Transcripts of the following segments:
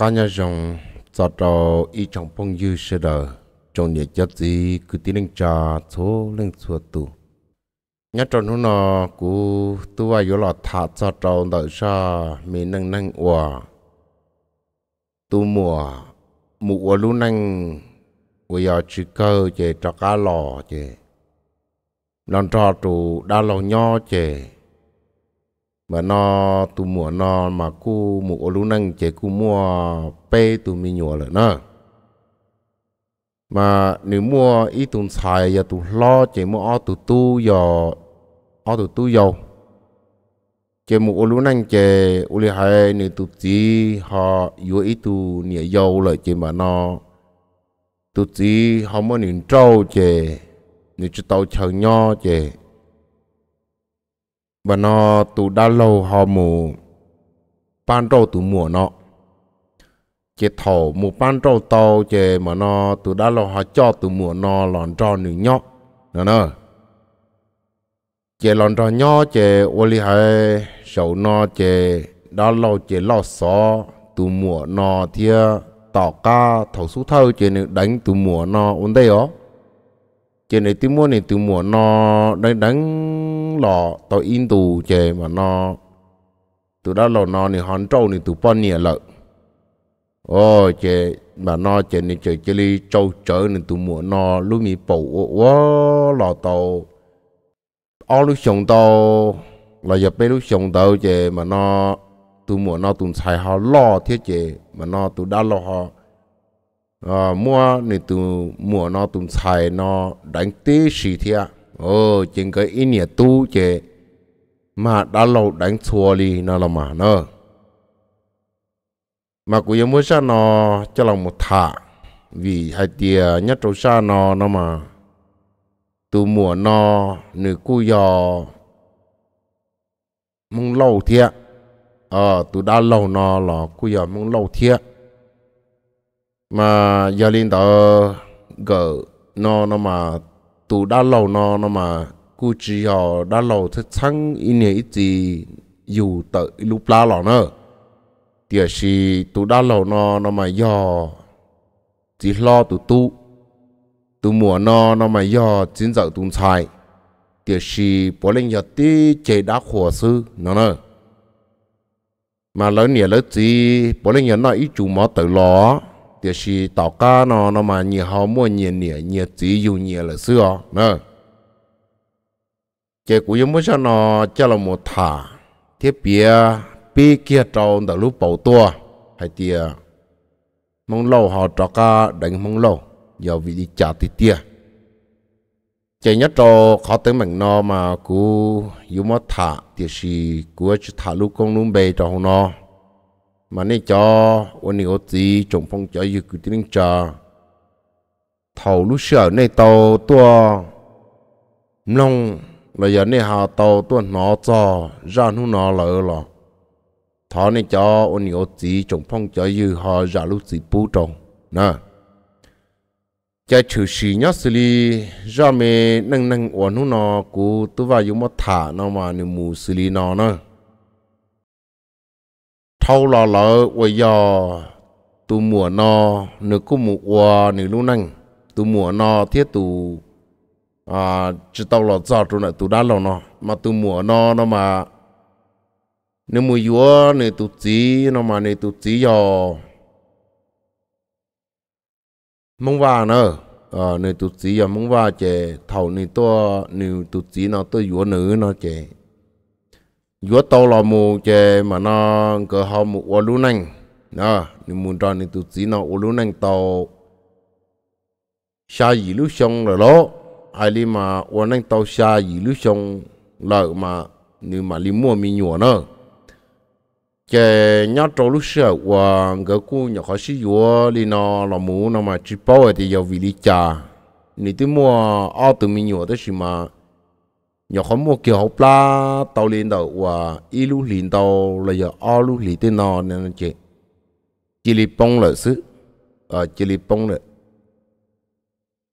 nó cá nhà rồng cho trò ý trong phong dư sơ đờ trong nhà chất gì cứ tí lên trà số lên xua tù. Nhớ trong lúc nó cú tu vào yếu là thả cho trò đợi sa mình nâng nâng hòa tu mùa mùa lu nâng bây giờ chỉ cơ chế cho cá lò chế lần trò trụ đa lò nho chế mà nó tu mùa nó mà cu mùa lu nâng chế cu mua pe tu mi nhua lợ nó. Mà nếu mua ít tuần xài giờ tu lo chế mua ở tu tu giờ ở tu tu dầu. Chế mùa lu nâng chế u li hai nếu tu chỉ họ yếu ít tu nhẹ dầu lợ chế mà nó. Tu chỉ họ mới những trâu chế, nếu chỉ tàu chờ nhau chế và nó tụ đa lâu, họ mù ban trâu tụ mùa nó. Chế thầu mù ban trâu tàu chế mà nó tụ đa lâu, họ cho tụ mùa nó lòn trò nữ nhọ nữa nữa chế lòn trò nhọ chế ô li hai sầu nó chế đa lâu chế lo xó tụ mùa nó thia tỏ ca, thầu sú thâu chế đánh tụ mùa nó ổn đây ó chế này tìm mua này tụ mùa nó đánh đánh lò tàu in tù chè mà nó tụ đã lò nó này, hòn trâu này tụ bao nhẹ lợ. Ô chè, mà nó chế này chế chế li trâu chở này tụ mua nó lúc mi bầu quá lò tàu. Ô lúc sống tàu là giờ bây lúc sống tàu chè mà nó tụ mua nó tụ xài họ lọ thiết chè mà nó tụ đã lọ họ à mua này từ mua nó từ xài nó, đánh tí xì thiệt ờ chính cái ý nghĩa tu chế mà đã lâu đánh xua đi nó là mà nó mà cũng giống sao nó cho lòng một thả, vì hai tia nhất trong sa nó nó mà từ mùa nó nữ cu giò mong lâu thiệt ờ từ đã lâu nó là cu giò mong lâu thiệt mà giờ lên đó gỡ nó nó mà tụ đã lâu nó nó mà cú chỉ họ đã lâu thế chẳng ý nghĩa ít gì dù tới lúc la lọ nữa. Thì là tụ đã lâu nó nó mà do chỉ lo tụ tu tụ mùa nó nó mà do chính giờ tụ xài. Thì là bố lên giờ tí chế đã khổ sư, nó nữa mà lớn nhiều lớn gì, bố lên giờ nó ít chủ mỏ tự lo thì là tàu cá nó nó mà nhiều họ mua nhiều nhiều nhiều chỉ dùng nhiều là xưa nữa cái cũng giống như nó, cho là một thả. Thiết bị bị kia trâu đã lúc bảo tua. Hay tiề mong lâu họ cho cá đánh mong lâu giờ vì đi trả thì tiề chỉ nhất cho khó tới mình nó mà cú dùng một thả. Thì là cú chỉ thả lúc con lúc bề cho nó mà nên cho ôn nhiều gì trồng phong cho yêu cứ tiếng cho thầu lúc sợ này tàu tua, nông, là giờ này hà tàu tua nó cho, ra nu nó lỡ lọ. Thọ này cho ôn nhiều gì trồng phong cho yêu họ ra lúc gì bù trồng nè cái chữ sĩ nhớ xử lý, ra mẹ nâng nâng ổn nu nó cú tu vào dùng một thả nó mà nếu mù xử lý nó nữa thâu lò lỡ quay giò. Tu mùa no nửa cú mùa quà nửa lúc năng tu mùa no, thiết tu à chỉ tao lò giờ tu này tu đã lò no. Mà tu mùa no, nó mà nếu mùa yếu nửa tu chí, nó mà nửa tu chí giò. Mong va nữa ờ nửa tu chí giò mong va chè. Thầu nửa to nửa tu chí nó tôi yếu nữ nó chè yếu tàu là mù chè mà nó cỡ họ mù ô lú nành. Nó nên muốn tròn nên tụi chỉ nó ô lú nành tàu. Xa gì lú xong rồi đó ai đi mà ô nành tàu xa gì lú xong, lợi mà nếu mà đi mua mi nhựa nữa chè nhớ trâu lúc sợ và cái cu nhỏ khó xí yếu đi nó là mù nó mà chỉ bao thì giờ vì đi chả nếu tôi mua ao từ mình nhựa đó chỉ mà nhỏ khó mua kiểu học la, tàu lên đầu và y lu lên đầu là giờ ao lu lên tên nó nên chị. Chỉ lì bông là sự ờ chỉ lì bông là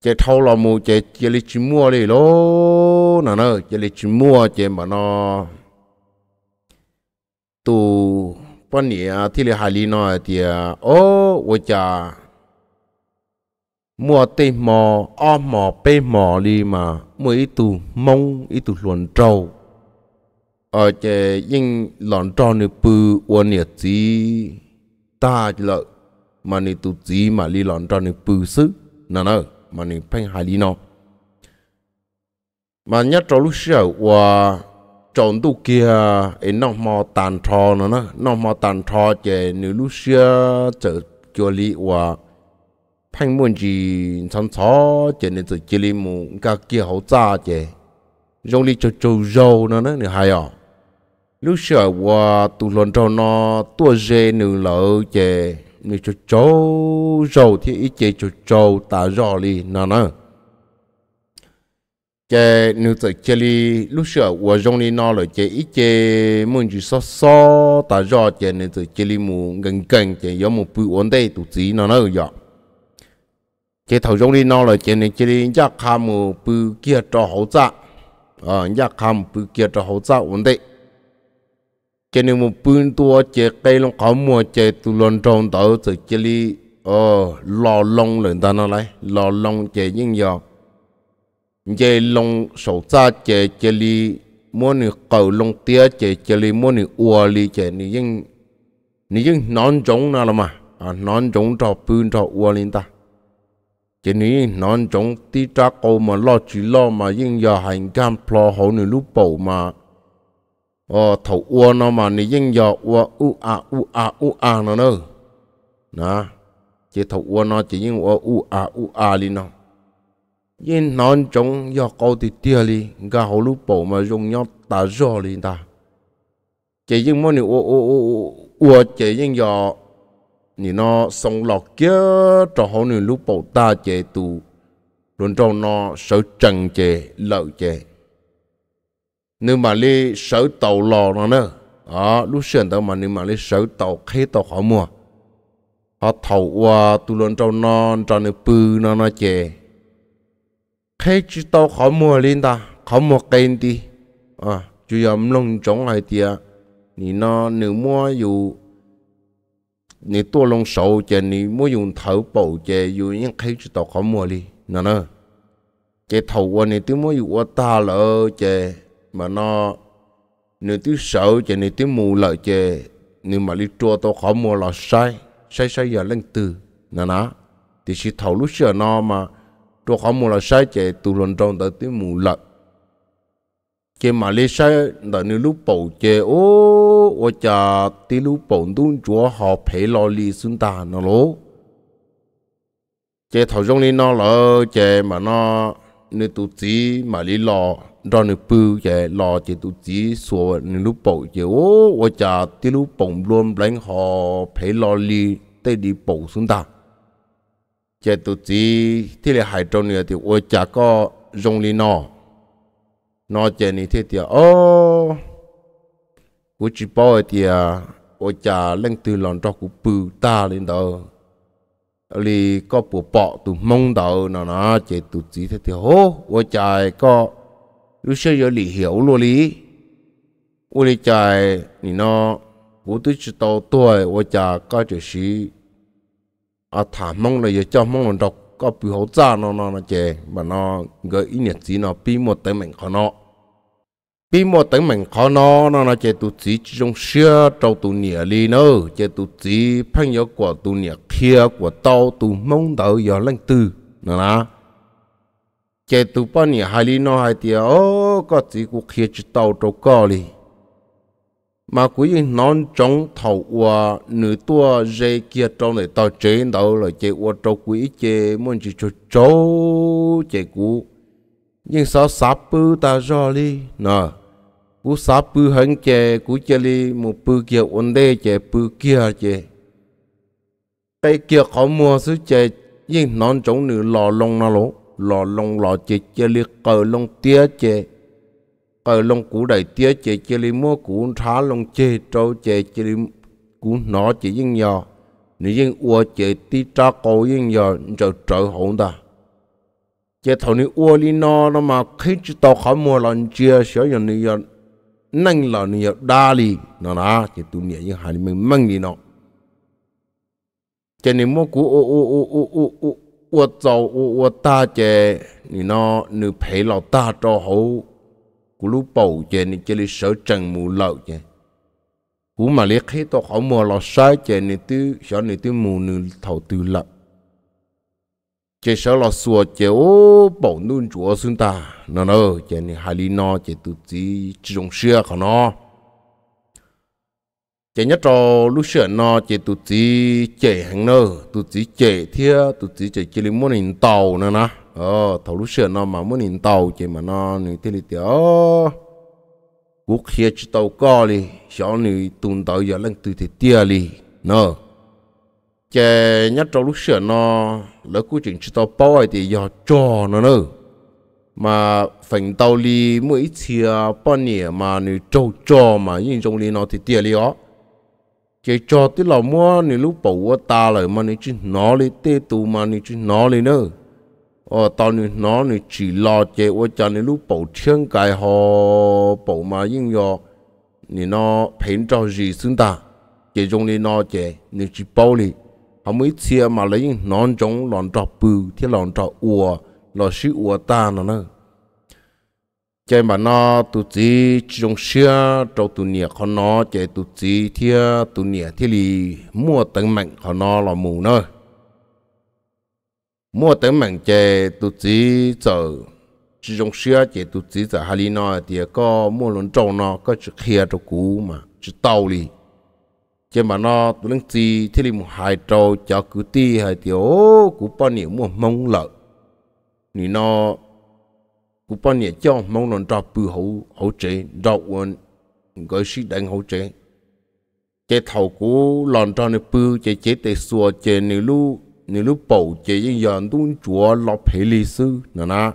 chị thâu là mua chị chỉ lì chỉ mua đi lô nè nè chỉ lì chỉ mua, chị mà nó tu bọn nhỉ à, thì là hai lì nó, thì ô vợ chả mua tê mò, o mò bê mò đi mà mua ý tù mông ít tù luận trâu ở ờ, chế yên lọn trâu này bư ua nhiệt gì ta lợi mà này tụ gì mà li lọn trâu này bư sư nà nà mà này phanh hai lý nó mà nhắc trâu lúc xưa ua, trộn tu kia, ấy nó mò tàn trò nó nó mò tàn trò chế nếu lúc xưa, chở cho ua và phanh muốn gì chọn chó chế chỉ li mu cả kia hậu cha chế dùng li cho trâu râu nó nữa hay à. Lúc xưa qua tu lần trâu nó, tua dê nữ lỡ chế nếu cho trâu râu thì ít chế cho trâu ta rõ li nó nữa. Chế nữ tự chế li lúc xưa qua dùng li nó là chế ít chế muốn chỉ so so ta rõ chế nên tự chỉ li mù gần gần chế có một bự ổn định tụ gì nó nữa vậy chế thầu giống đi nó là chế này chế đi nhà khám bự kia cho hậu dạ à nhà khám bự kia cho hậu dạ vấn đề, chế này một bự tua chế cây long khó mua chế tu lần trong đó từ chế đi ờ lò lông lên ta nó lại lò chế những giờ chế lông sầu dạ chế chế đi mua cầu lông tia chế chế đi mua nị ua đi chế những những nón giống nào mà à nón giống cho bự cho ua lên ta chỉ ní non chống tí trá cô mà lo chỉ lo mà nhưng giờ hành cam plo hậu nửa lúc bầu mà. Ờ thầu ua nó mà ní nhưng giờ ua u a u a u a nó nữa nè chỉ thầu ua nó chỉ nhưng ua u a u a đi nó. Nhưng non chống giờ câu thì tia đi ga hậu lúc bầu mà dùng nhau ta rõ đi ta. Chỉ nhưng mà ní ua ua ua chỉ nhưng giờ ni nó sống lọt kia cho họ ni lúc bảo ta chế tu luôn trong nó sợ trần chế lợi chế nếu mà đi sợ tàu lò nó nữa à lúc xuyên tàu mà nếu mà đi sợ tàu khi tàu họ mua. Họ thầu qua tu luôn trong nó cho nó bự nó nó chế khi chỉ tàu họ mua lên ta, họ mua cây đi. À chủ yếu lông giống hay tiệt ni nó nếu mua dù 你多弄手节，你莫用头部节，有人开始到好么哩，那呢？节头我你都莫有我大了节，mà nó nếu tí sợ thì nếu tí mù lợi thì nếu mà đi chua tôi khó mua là sai sai sai giờ lên từ nè nè thì chỉ thầu lúc xưa nó mà chua khó mua là sai thì tụ lần trong tới tí mù lợi Cái mà lấy sai đợi nếu lúc bầu chế, ô ô chả tí lúc bầu tuôn chúa, họ phải lo li xuống ta nó lố. Chế thầu trong này nó lỡ, chế mà nó, nếu tụ chỉ mà lý lo cho nếu bự chế lo chế tụ chỉ số nếu lúc bầu chế, ô ô chả tí lúc bầu luôn lấy họ phải lo li tới đi bầu xuống ta. Chế tụ chỉ thì là hai trong này thì, ô chả có trong này nó nó chơi ni thế tiệt ô cú chỉ bảo tiệt ô cha lên từ lòng cho cú bự ta lên đó li có bộ bọ tụ mông đầu nó nó chơi tụ chỉ thế tiệt ô ô cha có lúc xưa giờ li hiểu luôn li ô li cha ni nó cú tôi chỉ tao tuổi ô cha có chỉ gì, à thả mông là giờ cho mông lòng đọc có bị hỗ trợ nó nó nó chè mà nó gợi ý nhật gì nó bị một tay mình khó nó. Bị một tay mình khó nó nó nó chè tụ chỉ trong xưa, trâu tụ nhẹ li nó chè tụ chỉ phanh yếu của tụ nhẹ kia của tao tụ mong đợi giờ lên tư. Nó nè chè tụ bao nhẹ hai li nó hai tiếng ô, có chỉ của kia chỉ tao trâu co li mà quý non trong thầu qua nửa tua dây kia trong này tao chế đâu là chế qua trâu quý, chế muốn chỉ cho trâu, chế cũ nhưng sao sáp bư ta do đi nè cú sáp bư hơn chế cú chế đi một bư kia ổn đê chế bư kia chế cái kia khó mua số chế nhưng non trong nửa lò lông nó lỗ, lò lông lò chế chế liệt cờ lông tía chế cờ lông cũ đầy tía chế chế li mua cũ thá lông chế trâu chế chế li cũ nó chế yên nhỏ nếu yên ua chế tí trá cổ yên nhỏ trở trở hồn ta chế thầu ni ua li nó nó mà khi chỉ tàu khó mua lần chia sửa yên ni yên nâng là nhiều đa li nó na chỉ tu yên hà hai mình mang đi nó chế nên mua cũ ô ô ô ô ô ô ô ô ô ô ta chè ni nó nữ phải lão ta cho hậu cú lúc bầu chè ni chỉ li sợ trần mù lậu chè. Cú mà liếc khi tôi không mua lọ sai chè ni tư sợ ni tư mù nữ thầu tư lậu chè sợ lọ xua chè, ô, bầu nôn chúa xưng ta. Nó nó chè này hai lý nó chè tư tí chỉ dùng xưa khó nó. Chè nhất trò lúc xưa nó, chè tư tí chè hàng nơ tụ chỉ chế thia tí chè chế chỉ muốn nhìn tàu nữa nè ờ thầu lúc xưa nó mà muốn nhìn tàu chỉ mà nó người thế li ó quốc kia chỉ tàu co đi cho này tuần tàu giờ lên từ thì tia đi nó chè nhất trong lúc xưa nó, lỡ cuối chuyện chỉ tàu bao thì giờ cho nó nữa mà phần tàu đi mỗi chia bao nhiêu mà nữ trâu cho mà nhìn trong đi nó thì tia đi ó. Chè cho tí là mua nữ lúc bảo ta lại mà nữ chỉ nó đi tê tu mà nữ chỉ nó đi nữa ờ tao nè, nó nè chỉ lo chế ô cho nữ lúc bảo thiên cái họ bổ mà yên yo, nè nó phèn cho gì xứng ta. Chế trong li nó chế nữ chỉ bao li họ mới chia mà lấy nón trong lòn trọ bự thì lòn trọ ua lò sĩ ua ta nó nữa chế mà nó tụ chỉ trong xưa trong tụ nhẹ họ nó chế tụ chỉ thì tụ nhẹ thì lì mua tận mạnh họ nó là mù nữa mua tấm mạnh chè tụ chỉ giờ chỉ trong xia chè tụ chỉ giờ hà lì nó thì có mua lớn trâu nó có chỉ kia cho cũ mà chỉ tàu đi, chỉ mà nó tụi lưng gì thì một hai trâu cho cứ ti hai tiểu cú bao nhiêu mua mong lợ. Thì nó cú bao nhiêu cho mông lớn trâu bự hậu hậu chế rau quân gọi sĩ đánh hậu chế chế thầu cú lòn trâu này bự chế chế để xua chế ni lu ni lu bầu chế những dạng tuôn chúa lọ phê lý nè na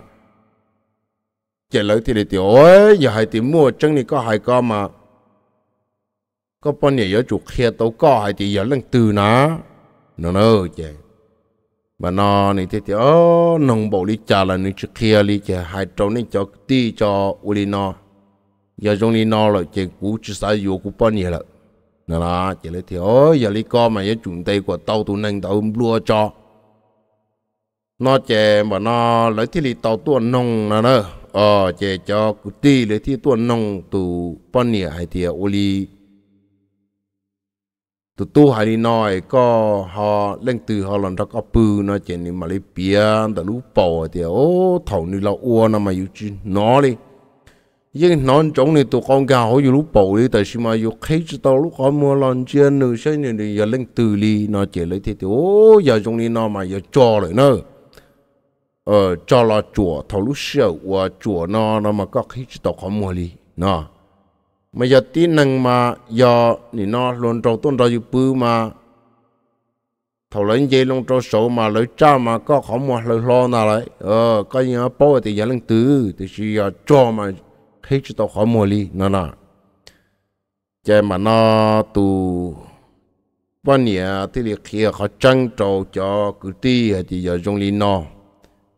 chế lấy thì để tiểu ơi giờ hay tiền mua chân thì có hai con mà. Có bao nhiêu giờ chủ kia tàu có hay thì giờ lần từ nó nó nó chứ mà nó này thì thì ô nông bộ đi trả là những chủ kia đi chứ hai trâu nên cho đi cho uli nó giờ trong đi nó rồi chứ cú chỉ sai vô cú bao nhiêu rồi nó là chỉ lấy thì ô giờ đi co mà giờ chuẩn tay của tàu tụ nâng tàu lúa cho nó chè mà nó lấy thì đi tàu tuần nông nó nữa ờ chè cho cú đi lấy thì tuần nông tụ bao nhiêu hay thì uli tụ tu hay đi nói có họ lên từ họ làm ra có bự nó chỉ nên mà lấy biển đã lú bỏ thì ô thầu như là uo nó mà yêu chi nó đi nhưng non chống này tụ con gà họ lúc bầu đi, tại sao mà yêu khí cho tao lúc họ mua lần chiên nữa sao nên thì giờ lên từ li nó chỉ lấy thì, ô, giờ giống này nó mà giờ cho rồi nữa ờ cho là chùa, thầu lúc sợ và chùa nó nó mà có khí cho tao có mua đi nó. Mà giờ tin năng mà giờ thì nó luôn trâu tôn trâu bự mà. Thầu lên dây luôn trâu sổ mà lấy cha mà có không mua, lấy lo nào lại. Ờ có những bao thì giờ lên từ, thì chỉ giờ cho mà khi cho ta không mua đi nó nọ chạy mà nó tu, bao nhiêu thì liệt kia họ trăng trâu cho cứ ti thì giờ dùng đi nó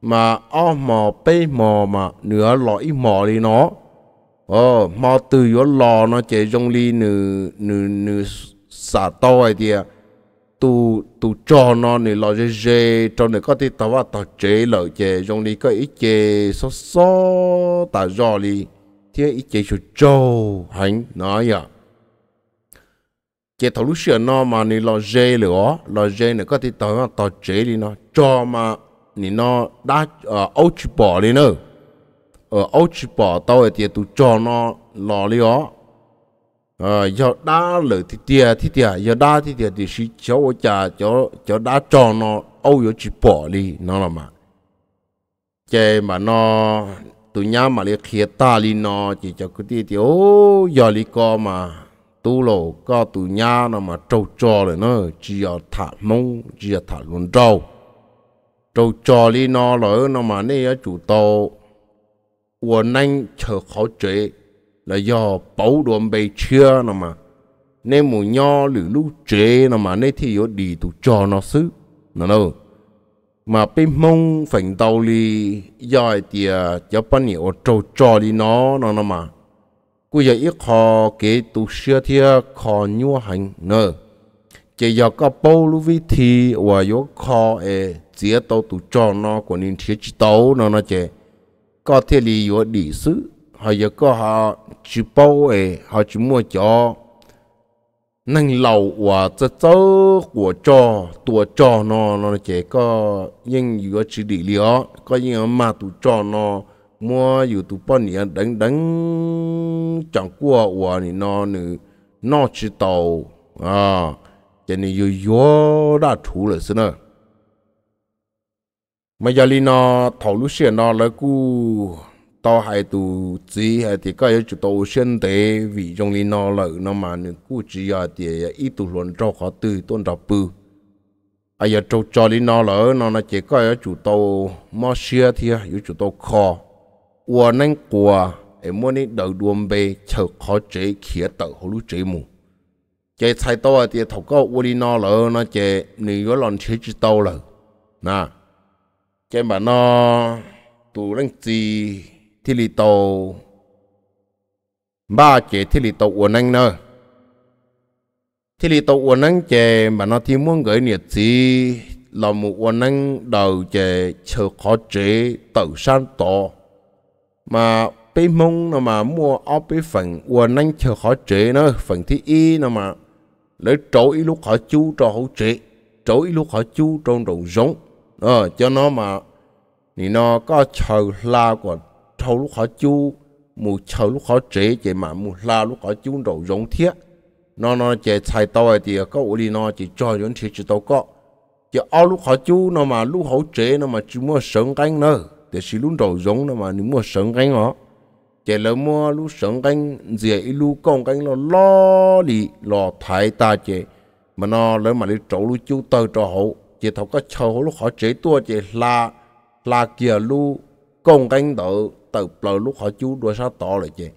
mà ó mò bê mò mà nửa lõi mò đi nó. Ờ mò từ yo lò nó chạy trong ly nửa nửa nửa xả to ấy thì tu tu cho nó nè lò dê dê cho nè có thể tao vào tao chế lợi chế trong ly có ít chế so so tao do ly thì ít chế cho trâu hành nói à chế thầu lúc xưa nó mà nó lo dê lửa, lo dê nữa có thể tao vào tao chế đi nó. Cho mà nị nó đã ở ờ, ấu chỉ bỏ đi nữa. Ở ấu chỉ bỏ tao thì tụ cho nó lo đi ó. Ờ giờ đã lửa thì tia thì tia giờ đã thì tia thì chỉ cháu cha cháu cháu đã cho nó ấu yếu chỉ bỏ đi. Nó là mà. Chế mà nó tu nhà mà lấy khía ta li nó chỉ cho cái tí thì ô giờ li co mà tu lộ co tu nhà nó mà trâu trò rồi nó. Chỉ ở thả mông, chỉ ở thả luôn trâu trâu trò li nó lỡ nó mà ở chủ tàu. Của nanh chờ khó chế là do bấu đoàn bề chưa nó mà nên mù nhau lử lú chế nó mà nên thì ở đi tu cho nó xứ. Nó đâu mà bên mông phèn đầu li do thì cho bao nhiêu trâu trò đi nó nó nó mà. Cú giờ ít khó cái tu sửa thì khó nhua hành nữa chỉ giờ có bao lưu vị thì và yếu khó ê chỉ tàu tu trò nó của nên thiết chỉ tàu, nó nó chỉ có thể li yếu lý sự họ giờ có họ chỉ bao ấy họ chỉ mua cho 恁老挝在走火脚，土脚呢？侬这个用椰子地料，个用曼度脚呢？么有土巴年等等掌古啊？呢侬呢？老石头啊？这呢有椰子土了是呢？马来西亚呢？老古。đó hay tu chỉ hay thì cái chủ đầu sinh tế vì trong lý nó lợi nó mà cứ chỉ là thì ít tu luận cho khó từ tôn trọng bự ai giờ cho cho lý nó lỡ nó là chỉ cái chủ đầu mà xưa thì à, yếu chủ đầu khó qua nên qua em muốn đi đầu đuôi bê, chờ khó chế khía tờ hồ lú chế mù. Chế sai to thì thầu có qua lý nó lỡ nó chế nếu có lần chế chỉ tàu lỡ nè chế mà nó tu lên gì thì lì tàu. Ba chế thì lì tàu uốn anh nơ. Thì lì tàu uốn anh chế mà nó thì muốn gửi nhiệt gì là một uốn anh đầu chế chờ khó chế tự san to mà bê mong nó mà mua ở bê phần uốn anh chờ khó chế nơ phần thứ y nó mà lấy chỗ ý lúc họ chú cho hỗ chế chỗ ý lúc họ chú trong đầu giống. Ờ cho nó mà, thì nó có chờ la của thâu lúc họ chú mù chờ lúc họ chế chỉ mà mù la lúc họ chú đầu giống thiết. Nó nó chế chạy tàu thì có ủi đi nó chỉ cho những thiết chỉ tao có. Chỉ ở lúc họ chú nó mà lúc họ chế nó mà chỉ mua sướng cánh nữa để xí lúc đầu giống nó mà nếu mua sướng cánh nó chỉ lỡ mua lúc sướng cánh gì lúc con cánh nó lo đi lo thái ta chỉ mà nó lấy mà đi chỗ lúc chú tơ cho hậu, chỉ thầu có chờ lúc họ chế tua chỉ la la kia lúc công cánh đỡ tờ bờ lúc họ chú đôi sao to lại chứ?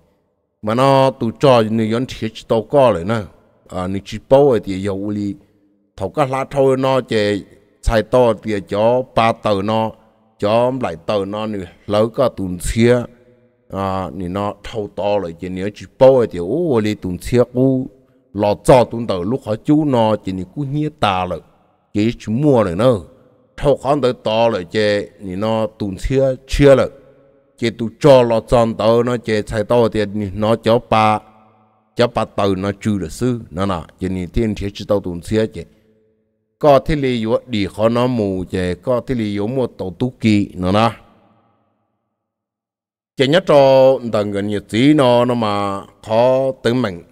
Mà nó tụ cho người dân thiết to co lại nè. À người chỉ bao thì dầu li thầu các lá thôi nó chị xài to thì cho ba tờ nó cho lại tờ nó nữa lỡ có tuần xia. À ni nó thâu to lại chứ. Nếu chỉ bao thì ô li tuần xia cú. Lọ cho tuần tờ lúc họ chú nó chỉ ni cũng nhía ta rồi chỉ chỉ mua rồi nữa thâu con tới to rồi chị ni nó tụn chia chia rồi chế tu cho lo chọn tớ, nó chế chạy tàu thì nó cho ba. Cho ba tàu nó chư được sư nó nọ. Chế ni thiên thế chỉ tàu tụn chia chế có thế lý yếu đi khó nó mù chế có thế lý yếu một tàu tu kỳ, nó nọ. Chế nhớ cho đằng gần như tí nó nó mà khó tới mình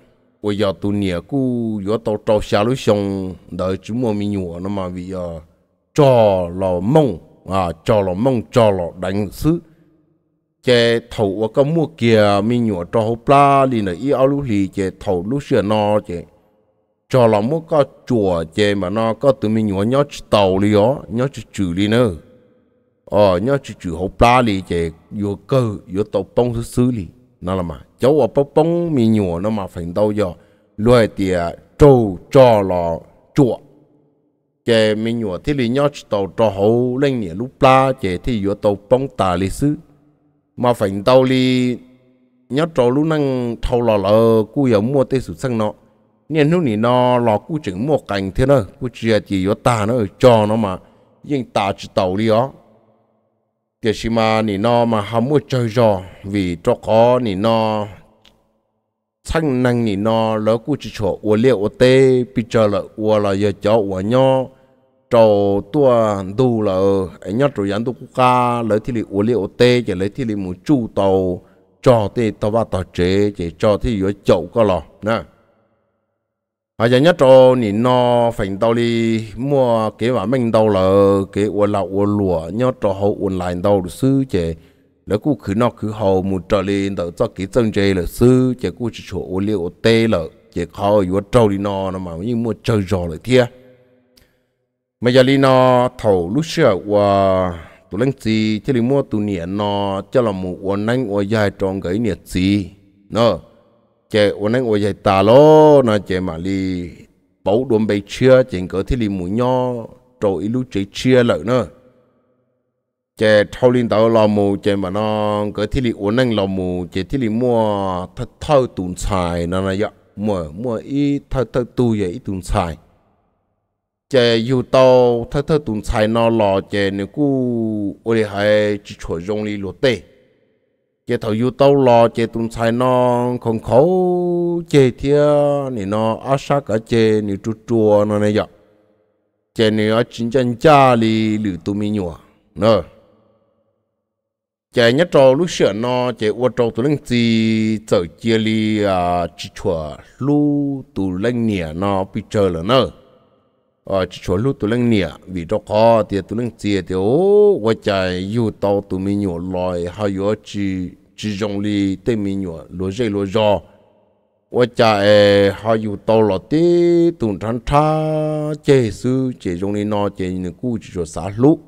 bây giờ tu nhiều cú yếu tàu trâu xa lối sông, đợi chúng mua mình nhủa nó mà vì giờ cho lò mông. À cho lò mông cho lò đánh sứ chế thầu và có mua kia mình nhọ cho hộp la đi nữa ý áo lũ lì chế thầu lũ xưa nó chế cho là mua có chùa chế mà nó có từ mình nhọ nhớ tàu lì ó nhớ chữ lì nữa ờ nhó chữ chữ hộp la lì chế vô cơ vô tàu bông thứ xứ lì, nó là mà cháu ở bông bông mình nhọ nó mà phải đâu giờ. Loại tiền trâu cho là chùa. Chế mình nhọ thì lý nhớ tàu cho hậu lên nhẹ lúc la chế thì vô tàu bông tà lì xứ mà phải tàu li nhớ trâu lúc năng thâu lò lò cú yếu mua tê sụt sang nó nên lúc này nó lò cú chừng mua cảnh thế nữa cú chia chỉ nhọ ta nó cho nó mà. Nhưng ta chỉ tàu đi ó. Thì gì mà nị nó mà ham mua chơi trò vì cho có nị nó sang năng nị nó lỡ cú chỉ chỗ uo liệu uo tê bị chờ là uo là giờ cho uo nhau trò tua đu là anh nhớ rồi anh tu ca, lấy thì liệu liệu tê, chỉ lấy thì liệu một chu tàu, cho thì tàu ba tàu chế chỉ cho thì yếu chậu có lò, nè. À giờ nhớ trò nhìn nó phải tàu đi mua cái mà mình tàu là cái uốn lạo uốn lụa, nhớ trò hậu uốn lại tàu được sư chỉ lấy cú khử nó khử hậu một trở lên tàu cho cái chân chế là sư chỉ cú chỉ chỗ uốn liệu tê là chỉ khó yếu trâu đi nó mà nhưng mua chơi trò lại thiệt mà giờ đi nó thầu lúc xưa và tụi lăng gì chỉ đi mua tụi nhẹ nó cho là một quần anh quần dài tròn gãy nhẹ gì nó, chè quần anh quần dài tà lo nó chè mà đi bảo đồn bay chia, chèn cỡ thì li mua nho trầu ít lúc chạy chia lợi nữa chè thâu lên tàu lò mù, chè mà nó cỡ thì li quần anh lò mù, chè thì li mua thật thâu tụn xài, nó này vậy mua mua ít thâu thâu tu vậy ít tụn xài chế yêu tàu thay thơ tụng sai nó lo chế nếu cú ô lì hay chỉ chỗ rong lì lô tê chế thầu yêu tàu lò chế tụng sai nó không khấu chế thia nè nó á sát cả chế nếu chú chùa nó này vậy chế nếu chính chân cha li lử tụ mi nhua nè chế nhất trâu lúc sửa nó chế ô trâu tụ linh gì chở chia li à chỉ chỗ lú tụ linh nhẹ nó bị chờ là nè ờ chỉ chua lu lăng lên vì cho khó thì tụ lên chia thì ô tôi chạy yêu tàu tụ mình nhọ lại hay yêu chỉ chỉ dùng lì tên mình nhọ lo dây lo gió tôi chạy hay yêu tàu là tí tụ thằng cha chế sư chế dùng lì nó chế những cú chỉ cho xả lúc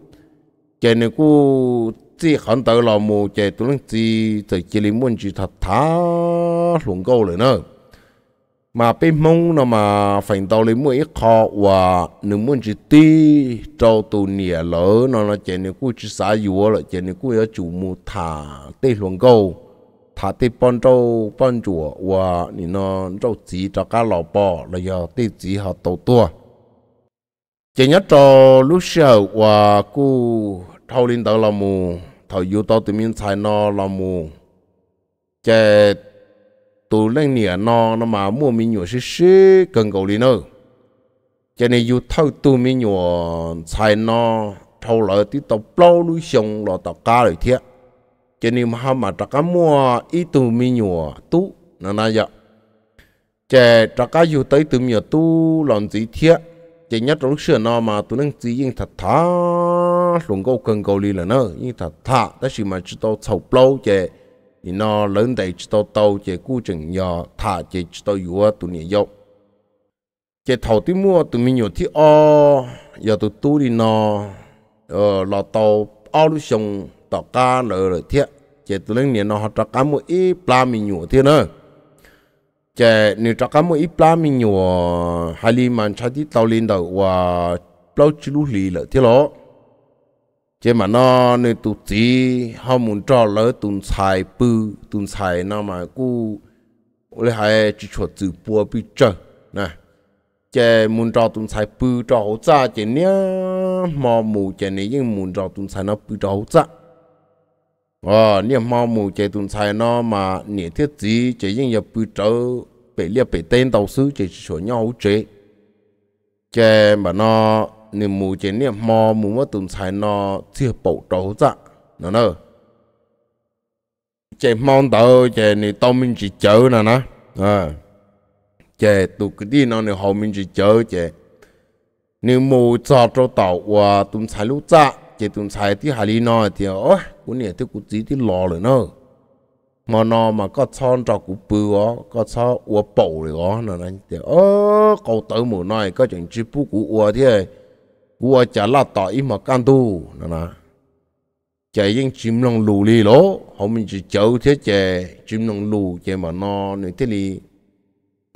chế những cú chỉ hẳn tới là mù chế tụi lăng chỉ tới chỉ lên muốn chỉ thật thá xuống câu rồi nữa mà bên mông nó mà phải tàu lấy mũi khó và nếu muốn chỉ ti, trâu tù nhẹ lỡ, nó là chạy nếu cú chỉ xả yếu là chạy nếu cú ở chủ mù thả tê luôn câu thả tê bọn trâu bọn chùa và nó trâu chỉ cho cá lò bò, là do tê chỉ họ tàu tua. Chỉ nhớ cho lúc sau và cô thâu lên tàu là mù, thầu yếu tàu tự nhiên xài nó là mù. Chạy tụ lên nhẹ nó nó mà mua mi nhựa xí xí, cần cầu đi nữa cho nên dù thâu tụ mi nhựa xài nó thâu lại tí tàu bao lũ xong là tàu cá rồi thiệt cho nên mà mà tất cá mua ít tụ mi nhựa tú, nó nói vậy. Chè tất cá dù tới tụ nhựa tú làm gì thiệt chỉ nhất trong sửa nó mà tụi nó chỉ yên thật thà luôn câu cần cầu đi là nữa yên thật thà đó là mà chỉ tao thâu bao chỉ thì nó lớn đầy chỉ tao tàu chỉ cú chừng nhỏ, thả chỉ chỉ tao yếu tụi nhẹ yếu chỉ thầu tí mua tụi mình nhiều thì o, giờ tụi tu đi nó ờ là tàu ao lúc xong tàu cá nữa rồi thiệt. Chỉ tụi nó nhẹ nó họ trả cá mua ít ba mình nhiều thiệt nữa. Chỉ nếu trắc cá mua ít lá mình nhiều hai li mà chạy đi tàu lên đầu và bao chỉ lì là thiệt rồi chè mà nó nên tụ tí họ muốn cho lỡ tụi xài bự tụi xài nó mà cú lấy hai chỉ cho từ bùa bị chờ nè, chè muốn cho tụi xài bự cho hỗ trợ chè nhá mà mù chè này nhưng muốn cho tụi xài nó bự cho hỗ trợ ờ niệm mà mù chạy tuần xài nó mà nhẹ thiết gì chạy nhưng giờ bự trở bị liệt bị tên đầu sư chứ chỉ cho nhau chế chạy mà nó nếu mù chạy niệm mò mù mà tuần xài nó chưa bộ trâu dạ. Nó nữa chạy mong đầu chạy ni tao mình chỉ chờ nè nè. Ờ. À chạy tụ cái đi nó ni hậu mình chỉ chờ chạy nếu mù cho trâu tàu và tuần xài lúc dạ. Chạy tuần sai thì hà lý nó thì, ôi của nè thì cũng chỉ thì lò rồi nó mà nó mà có chọn cho cụ bự ó, có cho ua bầu rồi ó nó này thì ơ, cậu tới mùa này có chuyện chỉ bù cụ ua thì vua chả là tỏi mà can tu. Nè nè chạy những chim lòng lù li lỗ. Hôm mình chỉ chấu thế chè chim lòng lù chè mà nó nên thế li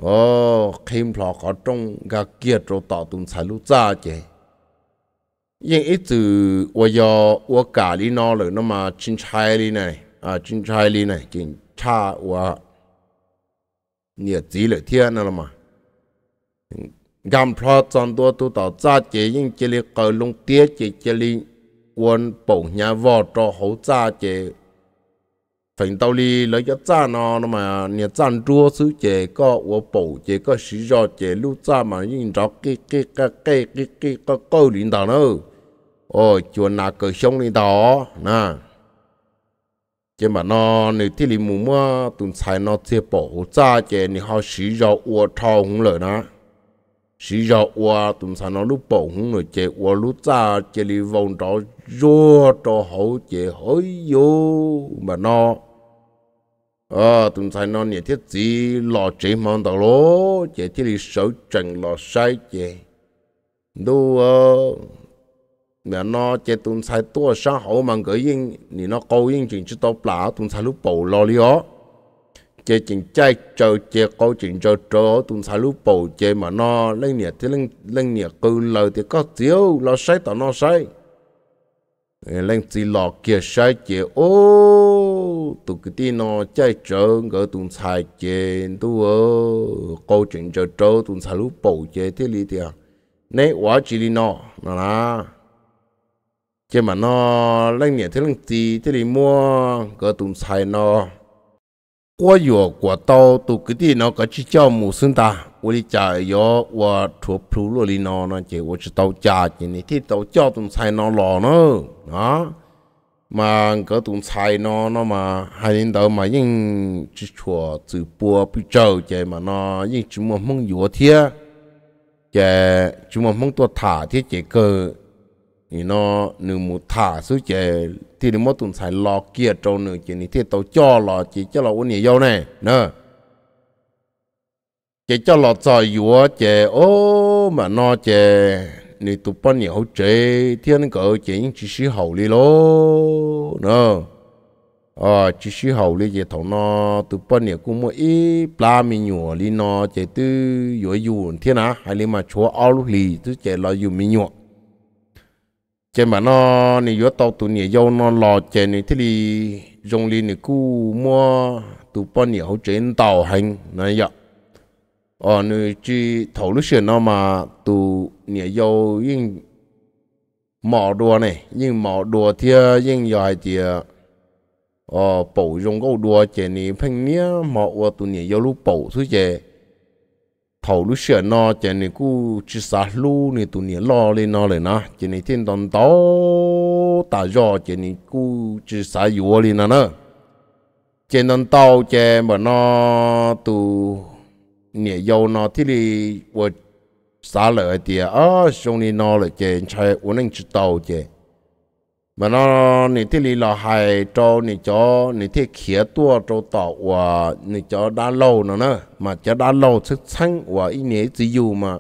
ô khiêm lọ khó trong gà kia trâu tỏ tụng xài lũ cha chè. Nhưng ít từ vua yo ô cả li nó rồi nó mà chín chai li này. À chín chai li này chín cha vua, nhiệt dí lợi thiên nào mà.，gam pro chọn đua tu tạo ra chế những chế li cờ lung tiết chế chế li quân bổ nhà vò cho hậu cha chế. Phần tàu li lấy cho cha nó nó mà nhà chăn đua xứ chế có của bổ chế có sử cho chế lưu cha mà những đó cái cái cái cái cái cái cái câu 领导 nữa. Ôi chuồn nào cờ sông đi đó nè chế mà nó nếu thì li mù mua tuần sai nó chế bỏ cha chế nếu họ sử dụng uo thao không lợi nữa sĩ dụng qua tuần sai nó lúc bỏ không rồi chạy qua lúc ra chạy đi vòng đó rô cho hậu chạy hơi vô mà nó à tuần sai nó nhiệt thiết gì lò chế mong tàu lố chạy thì đi sở trần lò sai chứ đâu mẹ nó chế tuần sai tua sáng hậu mà cái yên, thì nó câu yên chuyện chỉ tao bả tuần sai lúc bầu lo li ó chế chừng chạy chờ chế câu chừng chờ chờ tuần sai lúc bầu chế mà nó lên nhiệt thì lên lên nhiệt cứ lời thì có thiếu lo sai tao nó sai lên chỉ lọ kia sai chế ô tụ cái tin nó chạy chờ ngỡ tụng sai chế tu ở câu chuyện trở trở tụng sai lúc bầu chế thế lý tiệt nấy quá chỉ lý nó nó là chế mà nó lên nhẹ thế lên gì thế lý mua ngỡ tụng sai nó qua yo qua tao tụ cái tin nó có chỉ cho mù sinh ta 我的家要我出铺路里呢，那就我去到家去呢，去到家顿菜呢老呢啊，嘛个顿菜呢，那么还领导嘛因只错直播不走的嘛呢，因只么梦有天，这只么梦多塔的这个， 你呢你木塔所这。thì nó tuần xài lò kia trâu nữa chỉ ni thì tàu cho lò chỉ cho lò uống nhiều này nè chỉ cho lọ trò yếu chỉ ô mà nó chỉ你读半年后这天个建只是好哩咯，喏，啊，只是好哩就同那读半年估么一拉米鸟哩喏，这都有有天呐，还里嘛错奥路里都这老有米鸟， chế mà nó nị yếu tàu tụi nị yếu nó lò chế nị thế đi dùng liền nị cú mua tụ bọn nị hậu trên tàu hành này vậy ờ nị chỉ thầu lúc xưa nó mà tụ nị yếu yên mỏ đùa này nhưng mỏ đùa thì nhưng dài thì ờ bổ dùng câu đùa chế nị phanh nia mỏ của tụi nị yếu lúc bổ thứ chế thầu lúc xưa nó cho nên cú chỉ sa lu nên tụi nhà lo lên nó lên nó cho nên thiên đòn đó ta do cho nên cú chỉ sa yếu lên nó nữa chỉ đòn tao cho mà nó tụ nhẹ dầu nó thì đi tôi xả lợi thì à xong đi nó là nên chạy uống nên chỉ tàu cho mà nó nị thì đi là hai cho nị cho nị thì khía tua cho tàu và nị cho đá lâu nữa nè mà cho đá lâu sức sáng và ý nghĩa chỉ dù mà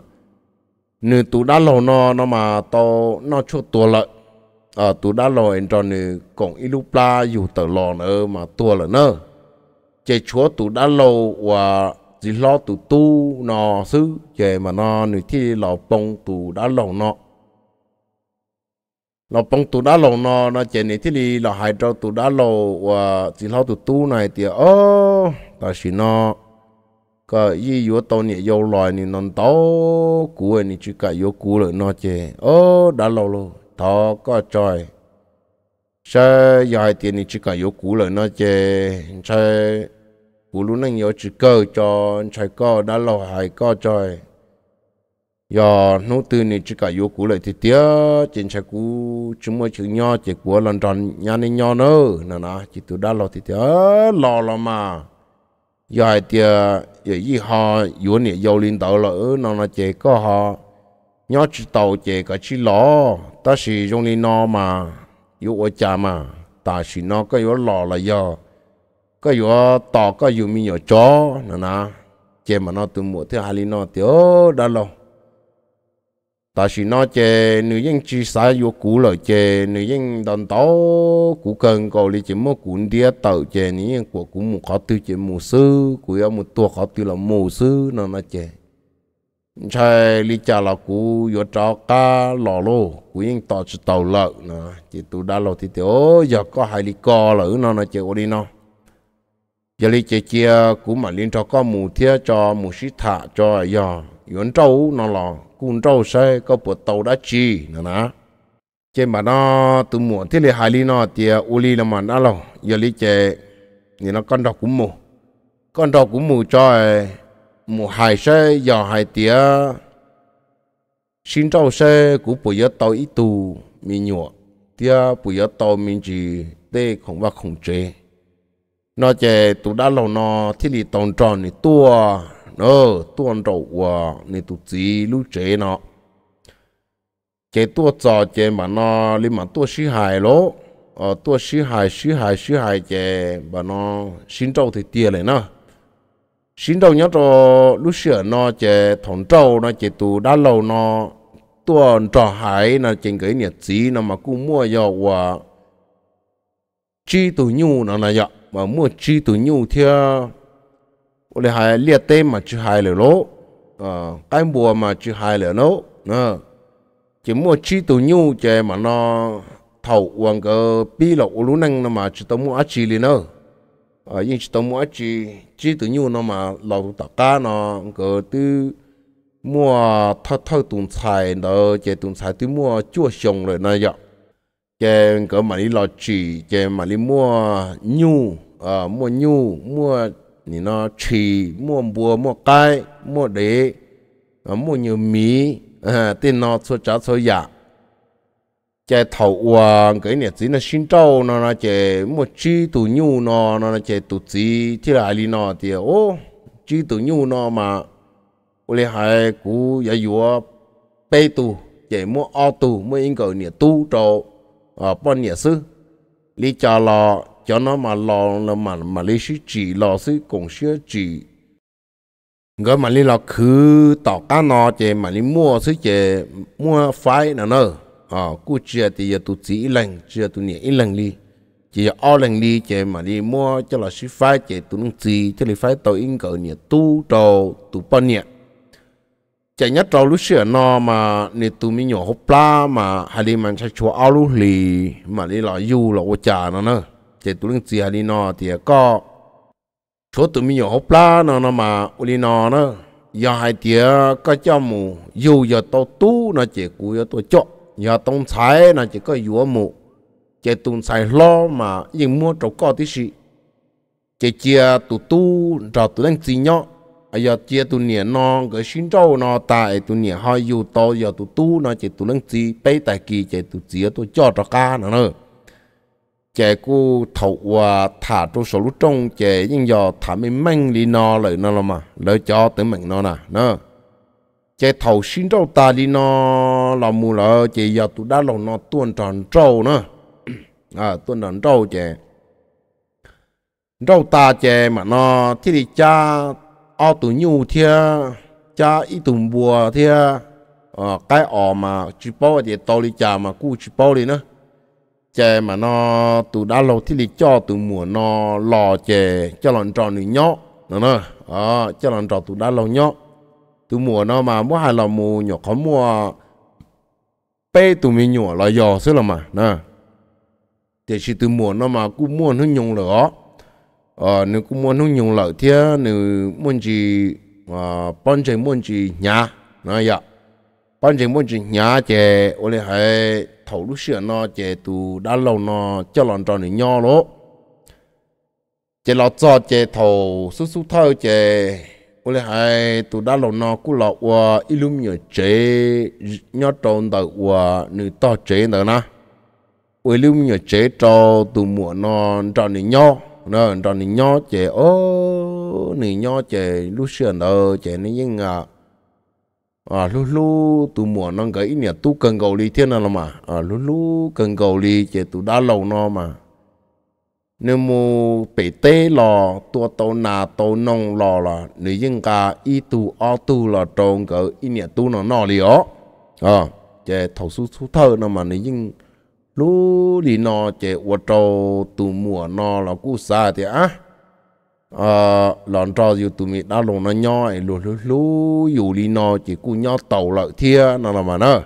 nị tụ đá lâu nó nó mà tàu nó chút tua lợi à tụ đá lâu anh cho nị còn ít lúc la dù tờ lò nữa mà tua lợi nữa chế chúa tụ đá lâu và chỉ lo tụ tu nọ sư chè mà nó nữ thi lò bông tụ đã lồng nọ lò bông tụ đá lồng nọ nó chè này thì li lò hai trâu tụ đá lầu và chỉ lo tụ tu này thì, ơ, ta chỉ nó. Có gì yếu tàu nhẹ yếu loài này non tàu cú này chỉ cả yếu cú rồi nó chè ơ, đá lầu luôn thọ có trời sẽ dài tiền ni chỉ cả yếu cú rồi nó chè sẽ cú lúc này nhớ chỉ cơ cho sai có đá lâu hai có trời giờ nô từ này chỉ cả yếu cũ lại thì tiếc trên xe cũ chúng mới chữ nho chỉ của lần tròn nhà này nho nữa nè nè chỉ từ đã lâu thì tiếc lo lo mà. Giờ hai tía giờ gì họ yếu này yếu lên đầu lỡ ở nó là chỉ có họ nho chỉ tàu chỉ cả chỉ lo ta chỉ dùng đi nó mà. Yếu ở cha mà, ta chỉ nó có yếu lo là do. Có yếu tàu có yếu mi nhỏ chó nè nè chè mà nó từ mua theo hai lý nó thì ô đã lâu ta chỉ nói chè nữ nhân chỉ xả vô cũ rồi chè nữ nhân đòn táo cũ cần cầu li chỉ mua cũ đĩa tàu chè nữ nhân của cũ một khó tư chè mù sư của em một tua khó tư là mù sư, nó nó chè chạy lý chả là cũ vô trò cá lò lô cũ nhân tỏ chỉ tàu lợn nè chỉ tụ đã lâu thì thì giờ có hai lý co lỡ nó nó chè ô đi nó. Giờ lý chế chia cú mà liên cho có mù thia cho, mù sĩ thả cho à, giờ yến trâu, nó là cún trâu xe, có bộ tàu đã chi nữa nè chế mà nó, từ mùa thế li hai li nó, thì à, u li là mà nó lo giờ li chế thì nó con đọc cũng mù. Con đọc cũng mù cho à, mù hai xe, giờ hai tía à, xin trâu xe của bộ giờ tàu ít tù mình nhọ tía bộ giờ tàu mình chỉ để không va không chế nó chè tụ đã lâu nó thì lì tông tròn thì tua nó tuân trâu và nè tụ chỉ lúc chế nó. Chế tua trò, chế mà nó li mà tua sĩ hài lố. Ờ tua sĩ hài sĩ hài sĩ hài, chế mà nó xin trâu thì tiền này nó. Xin trâu nhớ cho lúc sửa nó, chế thằng trâu nó, chế tụ đã lâu nó. Tuôn trò hải nó trên cái nhiệt chỉ nó, mà cũng mua giờ và chi tụ nhu nó là vậy mà mua chi tụ nhu theo ô lê liệt tên mà chỉ hai lửa nó, ờ, cái bùa mà chỉ hai lửa lỗ. Nè chỉ mua chi tụ nhu chè mà nó thầu uang cái bi là u năng nó mà chỉ tao mua chi liền nó, à ờ, nhưng chỉ tao mua chi chỉ tự nhiên nó mà lâu tất cả nó cái từ mua thâu thâu tụng xài đó chỉ tụng xài từ mua chua xong rồi nó vậy cái cái mà đi lo chỉ cái mà đi mua nhu à mua nhu mua ni nó chỉ mua bùa mua cái mua đế à mua nhiều mì à tên nó cho cháu cho dạ cái thầu hoàng cái này chỉ là xin trâu nó nó chỉ mua chi tụ nhu nó nó chỉ tụ chi thì là đi nó thì ô chi tụ nhu nó mà 我哋系估有要背度，即么奥度，么应该你度做啊半年事，你家了 cho nó mà lo là mà mà lấy sĩ chỉ lo sĩ cũng sĩ chỉ người mà lấy lo khứ, tỏ cá nó chè, mà lấy mua sĩ chè, mua phái nè nơ. Ờ, à cứ chia thì giờ tụi chỉ lần chia tụi nhẹ lần đi. Chỉ ao lần đi chè mà đi mua cho là sĩ phái chè, tụi nó chỉ cho lấy phái tàu in cỡ nhẹ tu trầu tu bao nhẹ. Chạy nhất trâu lúc xưa nó mà nè tu mi nhỏ hộp la mà hay đi mình sẽ chua ao lúc lì, mà đi lo du lo cha nó nữa chạy tụi mình gì hay đi nó thì có số tụi mình nhỏ hộp la nó nó mà uli đi nó giờ hai tía có cho mù, dù giờ tao tu nó chỉ cú giờ tôi chọn. Giờ tông sai nó chỉ có yếu mù. Chỉ tụng sai lo mà, nhưng mua trâu có tí gì chỉ chia tụ tu rồi tụi đang gì nhau ai giờ chia tụ niệm nó cái xin trâu nó, tại tụ niệm hai yêu to, giờ tụ tu nó chỉ tụ lăng gì bây tại kỳ, chỉ tụ chia tụ cho cho ca nữa chế cú thầu và thả trong số lúc trong chế nhưng giờ thả mình mang đi nó lại nó là mà lợi cho tới mình à, nó nè nó. Chế thầu xin trâu ta đi nó là mù là chế giờ tụ đã lòng nó tuôn tròn trâu nữa à tuôn tròn trâu chế trâu ta chế mà nó thì đi cha ao tụ nhu thia, cha ít tụ bùa thia. Ờ cái ỏ mà chỉ bao thì tao đi cha mà cú chỉ bao đi nữa chè mà nó tụ đã lâu thì đi cho tụ mùa nó lò chè cho lần tròn nữa nhó. Nó nè à, cho lần tròn tụ đã lâu nhó. Tụ mùa nó mà mua hai lò mùa nhỏ có mua bê tụ mình nhỏ là giò xứ là mà. Nè thì chỉ tụ mùa nó mà cũng mua nó nhung lửa ờ nếu cũng muốn nó nhung lửa thì nếu muốn gì à bọn chạy muốn ờ, gì nhà nó vậy bọn chạy muốn gì nhà chè ở đây hay thầu lúc xưa nó chè tù đã lâu nó cho lòng tròn này nhỏ lỗ. Chè lọt cho chè thầu số số thâu chè ở hai hay đã lâu nó cũng lọt qua ilum nhiều chế nhỏ tròn tờ qua nữ to chế nữa ôi ilum nhiều chế cho tù mùa nó tròn này nhỏ nó tròn nên nhỏ chè ô, nữ nhỏ chè lúc xưa nó chè nó nhưng à à lúc lúc tụ mùa nó cái nè tu cần cầu ly thiên nào mà. À lúc lúc cần cầu ly chè tụ đã lâu nó mà. Nếu mu bể tê lò, tua tàu nà, tàu nông lò là nếu dân cả y tu, o tu là tròn cái nè tu nó nọ ó. À chè thầu su su thơ nó mà nếu dân lú đi nó chế ô trâu tụ mùa nó là cú xa thì á ờ lòn trò dù tụi mình đã lộn nó nhỏ lù lù lú dù đi nó chỉ cú nhỏ tàu lợi thia, nó là mà nó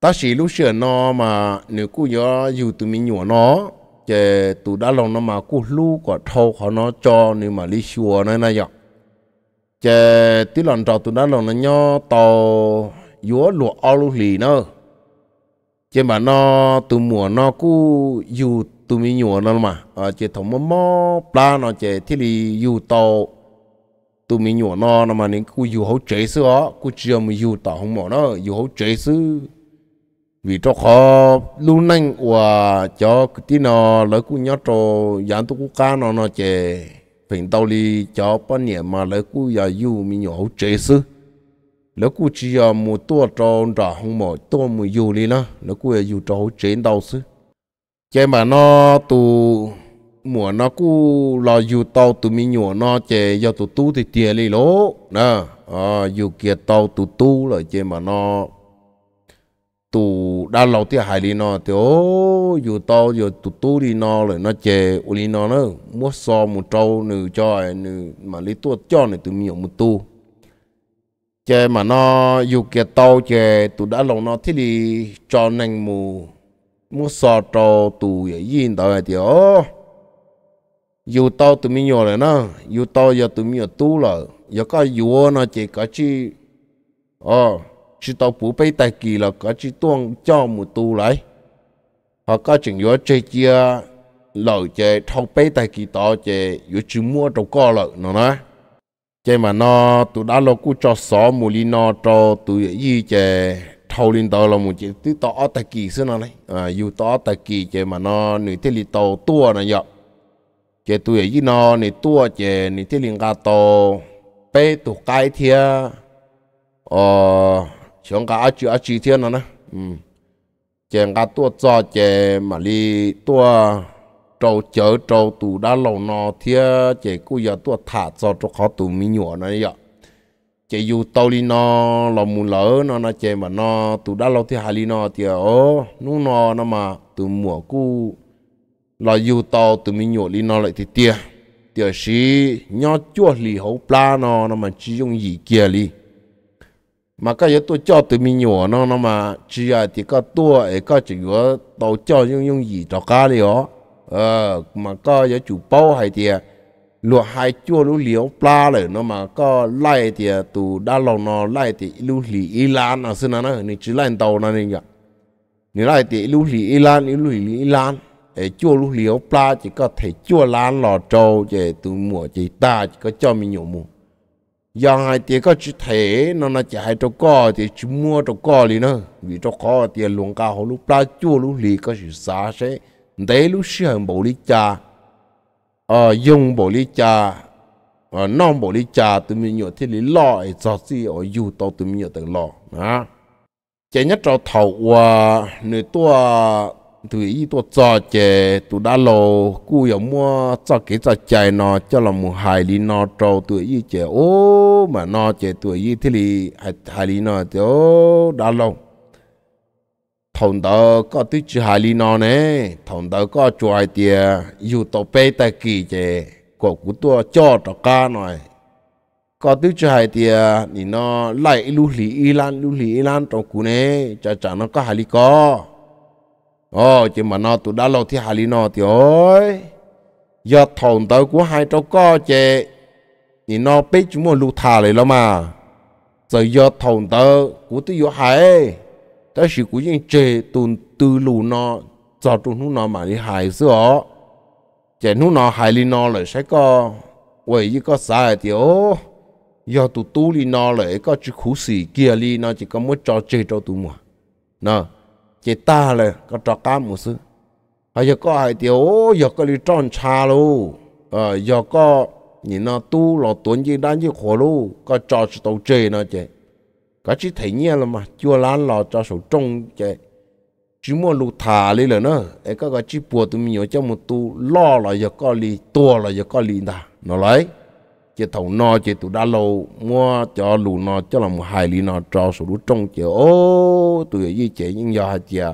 ta chỉ lúc xưa nó mà nếu cú nhỏ dù tụi mình nhỏ nó chế tụi đã lộn nó mà cú lú quả thâu khó nó cho nếu mà đi xua nó này vậy chế tí lần trò tụi đã lộn nó nhỏ, tàu yếu lụa ao lú lì nữa chỉ mà nó tụi mùa nó cú dù tụi mình nhổ nó mà à chỉ thằng mò mò pla nó chỉ thì đi dù tàu tụi mình nhổ nó nó mà nên cứ dù hậu chế sư á. Cứ chỉ mà dù tàu không mỏ nó dù hậu chế sư vì cho họ luôn nhanh và cho cái tí nó lấy cứ nhớ cho dán tu cá nó nó chỉ phình tàu đi cho bao nhiêu mà lấy cứ giờ dù mình nhổ hậu chế sư lỡ cú chỉ một tua tròn trả không mỏ, tua một dù đi nó, lỡ cú dù trâu chế tàu sư cái mà nó tụ mùa nó cú lo dù tàu tụ mi nhùa nó, chè do tụ tu thì tiền đi lỗ. Nè à dù kia tàu tụ tu rồi chè mà nó tụ đã lâu thì hài đi nó. Thì ô dù tàu dù tụ tu đi nó rồi nó chè u đi nó nữa mua so một trâu nữ cho nữ mà lấy tu cho này tụ mi một tu. Chế mà nó, dù kia tàu chè tụ đã lâu nó thì đi cho nành mù mua sò trò tù ya yên đó là điều dù tao tụi mình nhỏ rồi nó dù tao giờ tụi mình tu rồi giờ có dù nó chỉ có chỉ ờ chỉ tao phụ bê tài kỳ là có chỉ tuông cho một tu lại. Họ có chừng yêu chơi chia, lỡ chơi thâu bê tài kỳ tao chơi yêu chỉ mua trâu co lợ nó nói chơi mà nó, tụi đã lo cú cho xó mù li nó cho tụi y chơi thâu lên tàu là một chỉ tí tỏ tài kỳ xưa nó này à dù tỏ tài kỳ chơi mà nó nửa thế li tàu tua này vậy chế tuổi ấy nó nửa tua chế nửa thế liền gà tàu bé tụ cái thia ờ chúng cả chú á chú thiên nó nè ừ chế gà tua cho chế mà li tua trâu chở trâu tụ đã lâu nó thia chế cú giờ tua thả cho cho khó tụ mi nhỏ nó vậy chế dù tàu li nó là mù lỡ nó nó chế mà nó tụ đã lâu thì hà li nó thì ô nó nó nó mà tụ mùa cu. Là dù tàu từ mình nhổ đi nó lại thì tia tia sĩ nhỏ chuột li hậu pla nó nó mà chỉ dùng gì kia li. Mà cái yếu tôi cho từ mình nhổ nó nó mà chỉ là thì có tua, ấy có chỉ có tàu cho dùng dùng gì cho cá đi ó ờ mà có yếu chủ bao hay tia lúa hai chua lúa liễu pla rồi nó mà có lại thì tụ đa lòng nó lại thì lúa lì ilan à xin nó nên chỉ lại tàu nó này gặp nếu lại thì lúa lì ilan lúa lì ilan ấy chua lúa liều pla chỉ có thể chua lan lò trâu, chỉ từ mùa chỉ ta, chỉ có cho mình nhiều mùa giờ hai thì có chỉ thể, nó là chỉ hai trâu co, thì chỉ mua trâu co đi nữa vì trâu co thì luồng cao lúa pla chua lúa lì có sự xa sẽ đấy lúa xưa không bộ lý cha ờ dùng bộ lý cha ờ non bộ lý cha tụi mình nhớ thì lý lo ấy, cho gì ở dù tao tụi mình nhớ từng lo à chỉ nhất trâu thầu và người tua tụi ý tua cho chè tụi đã lò cú yếu mua, cho cái cho chạy nó cho là một hai lý nó trâu tụi ý chè, ô, mà nó chè tụi ý thì lý, hai hai lý nó thì ô đã lâu thằng đó có tí chữ hà lý nó nè thằng đó có chuài tiền dù tổ bê tay kỳ chè. Của cú tua cho cho ca nói có tí chữ hà tiền thì nó lại lưu lý lan, lưu lý lan trong cú nè. Chả chả nó có hà lý có. Ồ chỉ mà nó tụi đã lâu thì hà lý nó thì ôi. Giờ thằng đó của hai cháu co chè. Thì nó biết chúng mua lưu thà lại lắm mà giờ giờ thằng tới của tôi yêu hai ta chỉ của những chè tuần từ lù nó cho trong nó nó mà đi hại sữa chè nó nó hại lý nó lại sẽ có vậy như có sai thì ô. Giờ tụi tu lý nó lại có chữ khủ sĩ kia lý nó chỉ có muốn cho chơi cho tụi mà nè chỉ ta là có trò cá một sư, hay giờ có thì điều giờ có đi tròn cha luôn ờ giờ có nhìn nó tu là tuấn gì đang như khổ luôn có trò sự đầu chơi nó chứ có chỉ thấy nhẹ là mà chưa lan là cho số trông chứ chỉ mua lù thả lên là nó, ấy có cái chỉ bùa tụi mình cho một tu lo là giờ có lì tua là giờ có lì ta nó lấy chỉ thầu nó chỉ tụi đã lâu, mua cho lù nó cho là một hai lì nó cho số lũ trông chỉ ô tụi gì chỉ những giờ hạt chè.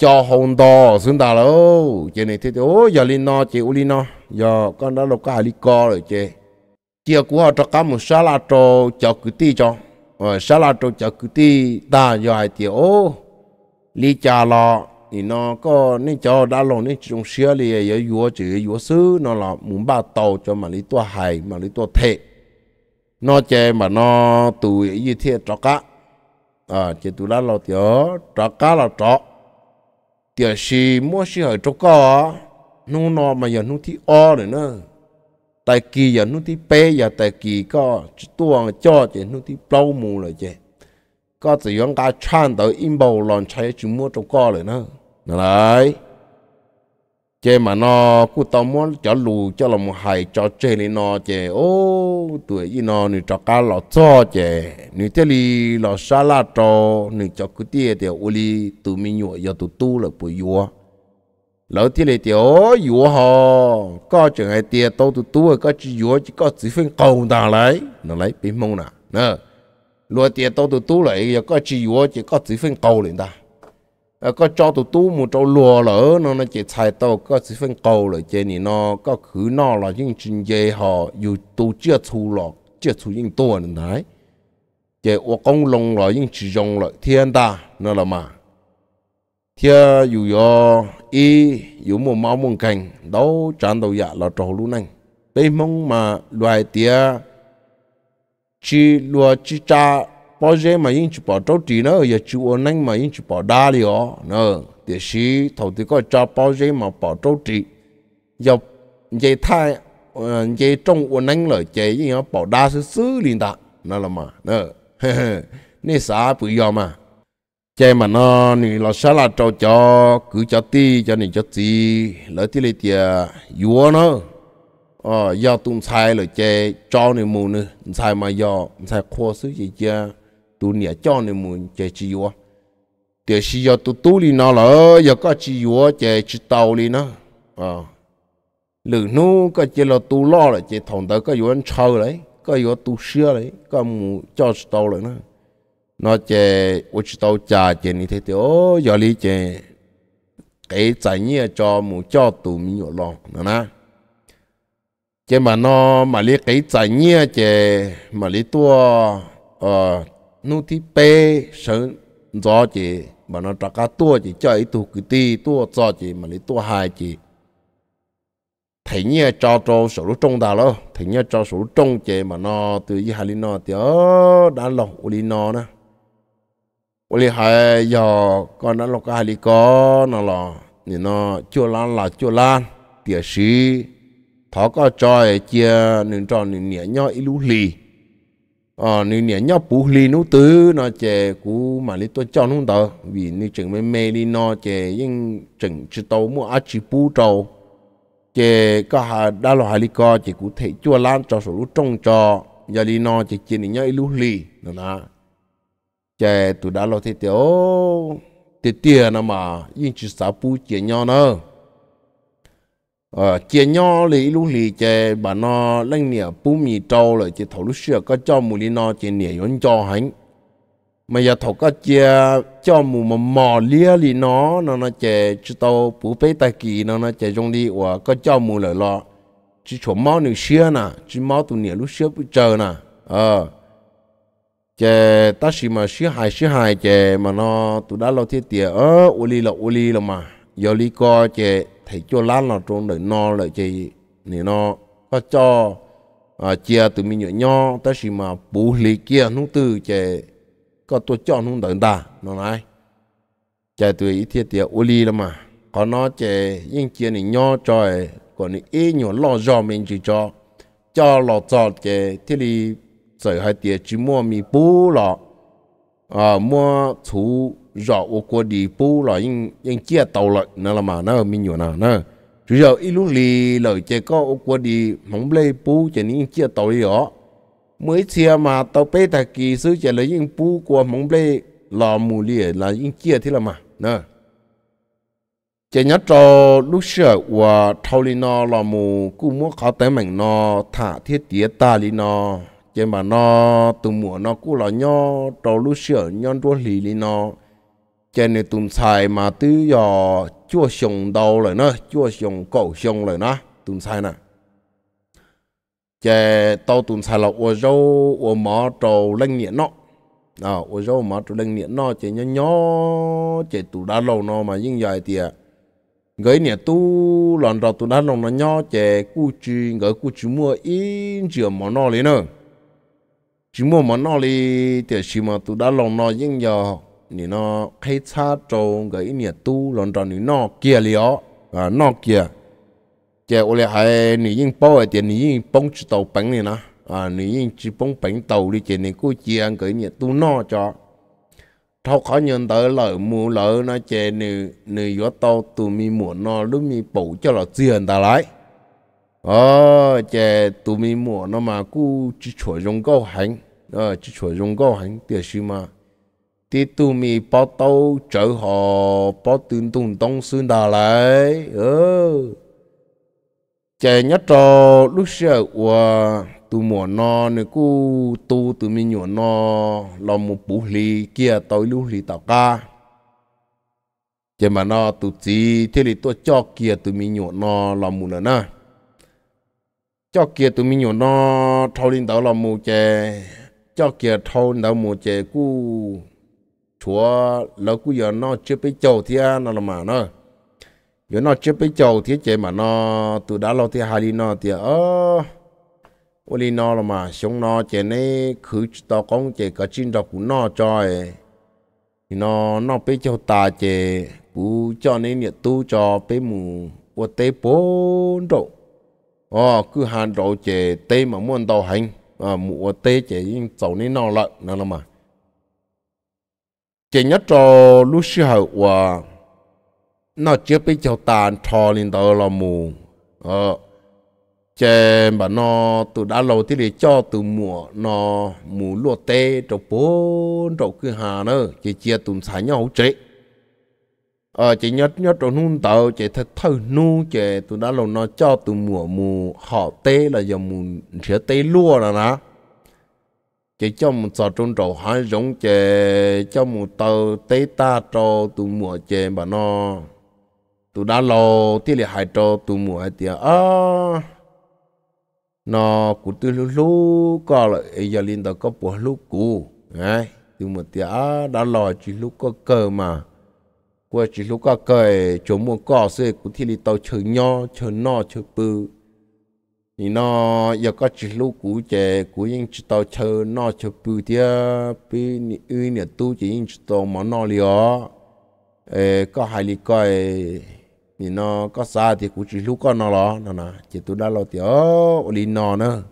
Cho hồn đỏ xứng đà lâu chỉ này thì, ô giờ lì nó chỉ u lì nó giờ con đã lâu có hai lý co rồi chỉ chỉ của họ cho cá một sa la cho cho cứ ti cho và sa la cho chợ cứ ti ta dài thì ô lý cha lọ thì nó có nên cho đã lâu nên trong xưa thì ở vua chỉ vua sư nó là muốn ba tàu cho mà lý tua hài, mà lý tua thể nó chè mà nó tụ như thế cho cá. Ờ, à chỉ tụi đã lâu thì cho cá là cho thì xì mua xì hơi cho cá nó nó mà giờ nó thì o rồi nữa tại kỳ giờ nút thì bé giờ tại kỳ có tuồng cho chỉ nút thì bao mù rồi chứ có chỉ 用 cái chăn tới im bầu lon chạy chúng mua trong co rồi nữa nó lại mà nó cứ tao muốn cho lù cho lòng một cho chê lên nó chê ô, tuổi gì nó nè cho cá lọ cho chê nè thế li lọ sa la cho nè cho cứ tiệt thì ô li tụi mình nhọ giờ tụi tu là bùi nhọ lỡ thì lấy tiền ô yếu họ có chẳng ai tiệt tao tụ tụ có chỉ yếu chỉ có chỉ phân cầu ta lại, nó lấy bị mông nè nè lúa tiệt tao tụ tụ lại giờ có chỉ yếu chỉ có chỉ phân cầu liền ta. Ờ, có cho tụ tụ một chỗ lúa lỡ nó nó chỉ xài tao có chỉ phân cầu lại trên này nó có khứ nó là những chuyện gì họ dù tụ chưa thu lọ chưa thu những tua à, nên thấy. Chỉ ô công lông rồi những chỉ dùng lại thiên ta nó là mà thia dù yo y, dù một máu một cảnh đâu tràn đầu dạ là trâu luôn anh. Bây mong mà loài tia chỉ lúa chỉ cha bao giờ mà yên chỉ bảo trâu trì nữa, giờ chú ôn anh mà yên chỉ bảo đa đi ó. Nữa thì sĩ thầu thì có cha bao giờ mà bảo trâu trì. Giờ vậy thay vậy ờ, trong ôn anh lời chạy những bảo đa sư sư liền ta. Nó là mà nè nè xã bự giờ mà chế mà nó nị là sao là trâu cho, cứ cho ti, cho nị cho ti lỡ tí lấy tiền yếu nó. Ờ do tung sai lỡ chế cho nị mù nữa sai mà do sai khô sư gì chưa tu nịa cho nị mù chế chỉ yếu để sử do tu tu li nó lỡ giờ có chỉ yếu chế chỉ tàu li nó. Ờ. Lử nu có chỉ là tu lo là chế thòng tới có yếu ăn chơi đấy có yếu tu sửa đấy có mù cho tàu rồi nó nó chè tôi chỉ tàu trả chè như thế thì ô giờ lý chè cái trái nghĩa cho mù cho tù mi nhiều lòng nữa nè chè mà nó, mà lý cái trái nghĩa chè mà lý tua ờ nu thì bê sơn gió chè mà nó trả cả tua chỉ cho ít tụ cái ti, tua cho chè mà lý tua hai chè thấy nhẹ cho cho số lúc trung đó lo thấy nhẹ cho số lúc trung chè mà nó từ hai lý nó thì ờ đã lòng lý nó nè 我哩还要讲那落个还里个那咯，你那就烂啦就烂，电视，他个在接你找你年nhau一路里，ờ ni年nhau bù li nú tứ nó chè cú mà li tôi cho nú đó vì ni chừng mê mê li nó chè nhưng chừng chỉ tàu mua á chỉ bù trâu chè có hà đã lo hà li co chè cú thể chua lan cho số lúc trông cho giờ li nó chè chè ni nhau一路里，那那。 Chè tụi đã lo thì tiểu. Thế tiền nó mà nhưng chỉ sáu bu chia nhau nữa ờ chia nhau lì lúc thì chè, bà nó lên nè bu mì trâu rồi chè thầu lúc xưa có cho mù lì nó chè nè yến cho hắn mà giờ thầu có chia cho mù mà mò lia lì nó nó nó chè chỉ tàu bu bê ta kỳ, nó nó chè trong đi và có cho mù lại lo chỉ chỗ máu nửa xưa nè chỉ máu tụi nè lúc xưa bu chờ nè ờ chè ta chỉ mà xí hài xí hài chè mà nó tụi đã lo thiết tiệt ớ u li là u li là mà. Giờ li co chè thấy cho lát là trong đời no lại chè nè nó có cho à chia tụi mình nhỏ nhỏ ta chỉ mà bù li kia nung từ chè có tôi cho nung đời ta nó nói. Chè tụi ít thiết tiệt u li là mà. Có nó chè nhưng chia này nhỏ cho còn này ít nhỏ lo do mình chỉ cho. Cho lo cho chè thiết li rồi hai tiệt chỉ mua mì bù lọ à mua chú rõ ô cô đi lọ nhưng nhưng chia tàu lọ nó là mà nó mình nhổ nào nó chủ yếu ít lúc lì lời chơi có ô cô đi mong lấy bù cho nên chia tàu mới chia mà tàu bê thà kỳ sư trả lời những bù của mong lấy lò mù lìa là những chia thế là mà nó chỉ nhớ cho lúc xưa và thâu li nó là mù cũng muốn khó tới mảnh nó thả thiết tía ta li nó chỉ mà nó từ mùa nó cũng là nho trâu lúc sửa nho đua lì lì nó. Chỉ nên tụm xài mà từ giờ chua sông đầu rồi nó, chua sông cổ sông rồi nó tụm xài nè. Chè tàu tụm xài là ô râu ô mỏ trâu lên nhện nó. À ô râu mỏ trâu lên nhện nó, chè nhó nhó chỉ tụ đá lâu nó mà nhưng dài thì gửi nè tu lần đầu tụ đã lâu nó nhó, chè cu chi gửi cu chi mua, in chừa mỏ nó lên nữa chỉ mua mà nó đi thì chỉ mà tụi đã lòng nó nhưng giờ thì nó khai xa trâu cái nè tu lần tròn thì nó kia lió à nó kia chỉ ô lẽ hay nè nhưng bao thì nè nhưng bông chỉ tàu bánh nè à nè nhưng chỉ bông bánh tàu đi chỉ nè chỉ ăn cái nè tu nó cho. Thâu khó nhận tới lỡ mua lỡ nó chỉ nên nè gió tàu tụi mi muốn nó lúc mi bổ cho là tiền ta lại ờ chè tụi mình mua nó mà cú chỉ chuột dùng câu hành ờ chỉ chuột dùng câu hành tiếc gì mà thì tụi mình bắt đầu chở họ bắt tiền tung tung xuyên đà lại ờ chè nhất trò lúc xưa của tụi mua nó này cú tu tụi mình nhổ nó làm một bù lì kia tới lúc lì tao ca chè mà nó tụi gì thế thì tôi cho kia tụi mình nhổ nó làm một nữa nè。Cho kia tụi mình nhổ nó thâu lên đó là mù chè. Cho kia thâu đó mù chè, cú chúa lâu cú giờ nó chưa biết chầu thì à, nó là mà nó. Giờ nó chưa biết chầu thì chè mà nó từ đã lâu thì hai đi nó thì, ơ ô đi nó là mà sống nó chè này cứ tao con chè cả chín đọc của nó cho thì nó nó biết chầu ta chè, cú cho nên nhiệt tu cho bé mù ô tế bốn độ ờ cứ hàng độ chế tế mà muốn tàu hành. Ờ, à mùa ô tế chế nhưng dầu nên nó lợi nó là mà. Chế nhất cho lúc sư hậu và nó chưa biết cho tàn cho lên đó là mù. Ờ chế mà nó từ đã lâu thì để cho từ mùa nó mù lúa tê cho bốn cho cứ hà nữa chế chia tụm xài nhau chế ờ chị nhất nhất cho nung tàu chị thật thơ nu, chị tụi đã lâu nó cho từ mùa mù, họ tê là giờ mù sẽ tê lúa là nè. Chị cho một sọ trong trầu hai giống chị cho một tàu tê ta cho tụi mùa chị mà nó, tụi đã lâu thì lại hai cho tụi mùa hai tiếng à nó cũng tư lúc lu có lại giờ linh đó có buồn lúc cũ ấy tụi mùa tiếng à ờ, đã lâu chỉ lúc có cơ mà qua chỉ lúc có cái chỗ mua cỏ xe cụ thì đi tàu chơi nho chơi nọ chơi bự. Thì nó giờ có chỉ lúc cũ chè cũ những chỉ tàu chờ nó chờ bự thì à, bị ư nhà tu chỉ những chỉ tàu mà nó liò ê, có hai lý coi thì nó có xa thì cũng chỉ lúc có nó lo nó nè chỉ tôi đã lo thì ô lý nó nữa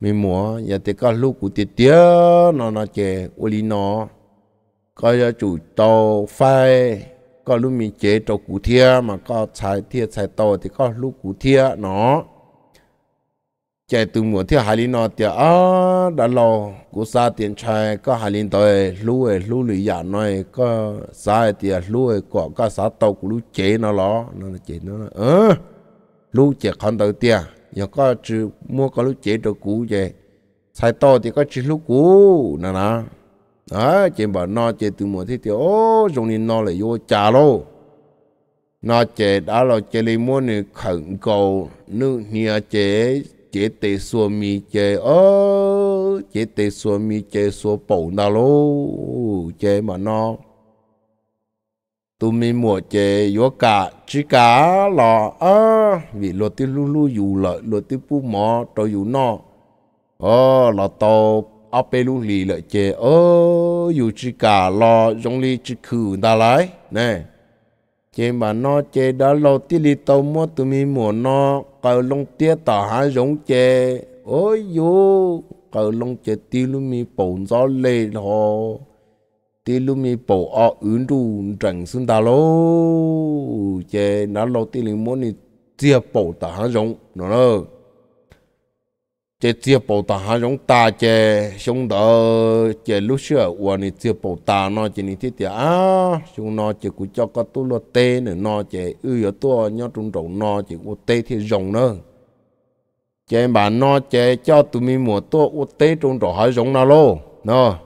mình mua giờ thì có lúc cũ thì tía nó nó chè, ô lý nó có giờ chủ tàu phai, có lúc mình chế tàu cũ thia mà có xài thia xài tàu thì có lúc cũ thia nó. Chạy từ mùa theo hải linh nó thì à đã lâu, cú sa tiền trái có hải linh tới lú ấy lú lì giả nói có sai thì à, lú ấy có có sa tàu của lú chế nó lo nó chế nó ờ lú chế không tàu tiền giờ có chữ mua có lú chế tàu cũ chế trái to thì có chữ lú cũ nè nè đó chế bảo nó chế từ mùa thì, ô dùng đi nó lại vô trả lô. Nó chế đã là chế li mua này khẩn cầu, nước nia chế chế tê xua mi chế ô chế tê xua mi chế xua bổ nào lô chế mà nó. Tụi mình mua chế vô cả chỉ cả là ơ, vì luật tiêu lu lu dù lợi luật tiêu pu mò cho dù nó. Ô là tàu ở bên lu lì lợi chế ơ ờ, dù chỉ cả là giống li chỉ khử ta lại nè. Chế mà nó chế đó lo tí lì tàu mua tụi mình mua nó cờ lông tia tả hai giống chế ôi yo cờ lông chế tí luôn mi bổn gió lê ho tí luôn mi bổ ở ứng đủ trần xương ta lô. Chế nó lâu tí li mua ni tia bổ tả hai giống, nó nữa chế chia bộ ta hai giống ta chế chúng đó chế lúc xưa và ni chia bộ ta nó chế như thế thì à chúng nó chế cũng cho có tu lo tê nữa nó chế ư ở tua nhớ trung đầu nó chế có tê thì rồng nữa chế mà nó chế cho tụi mình mùa tu có tê trung đầu hai rồng nào lô nó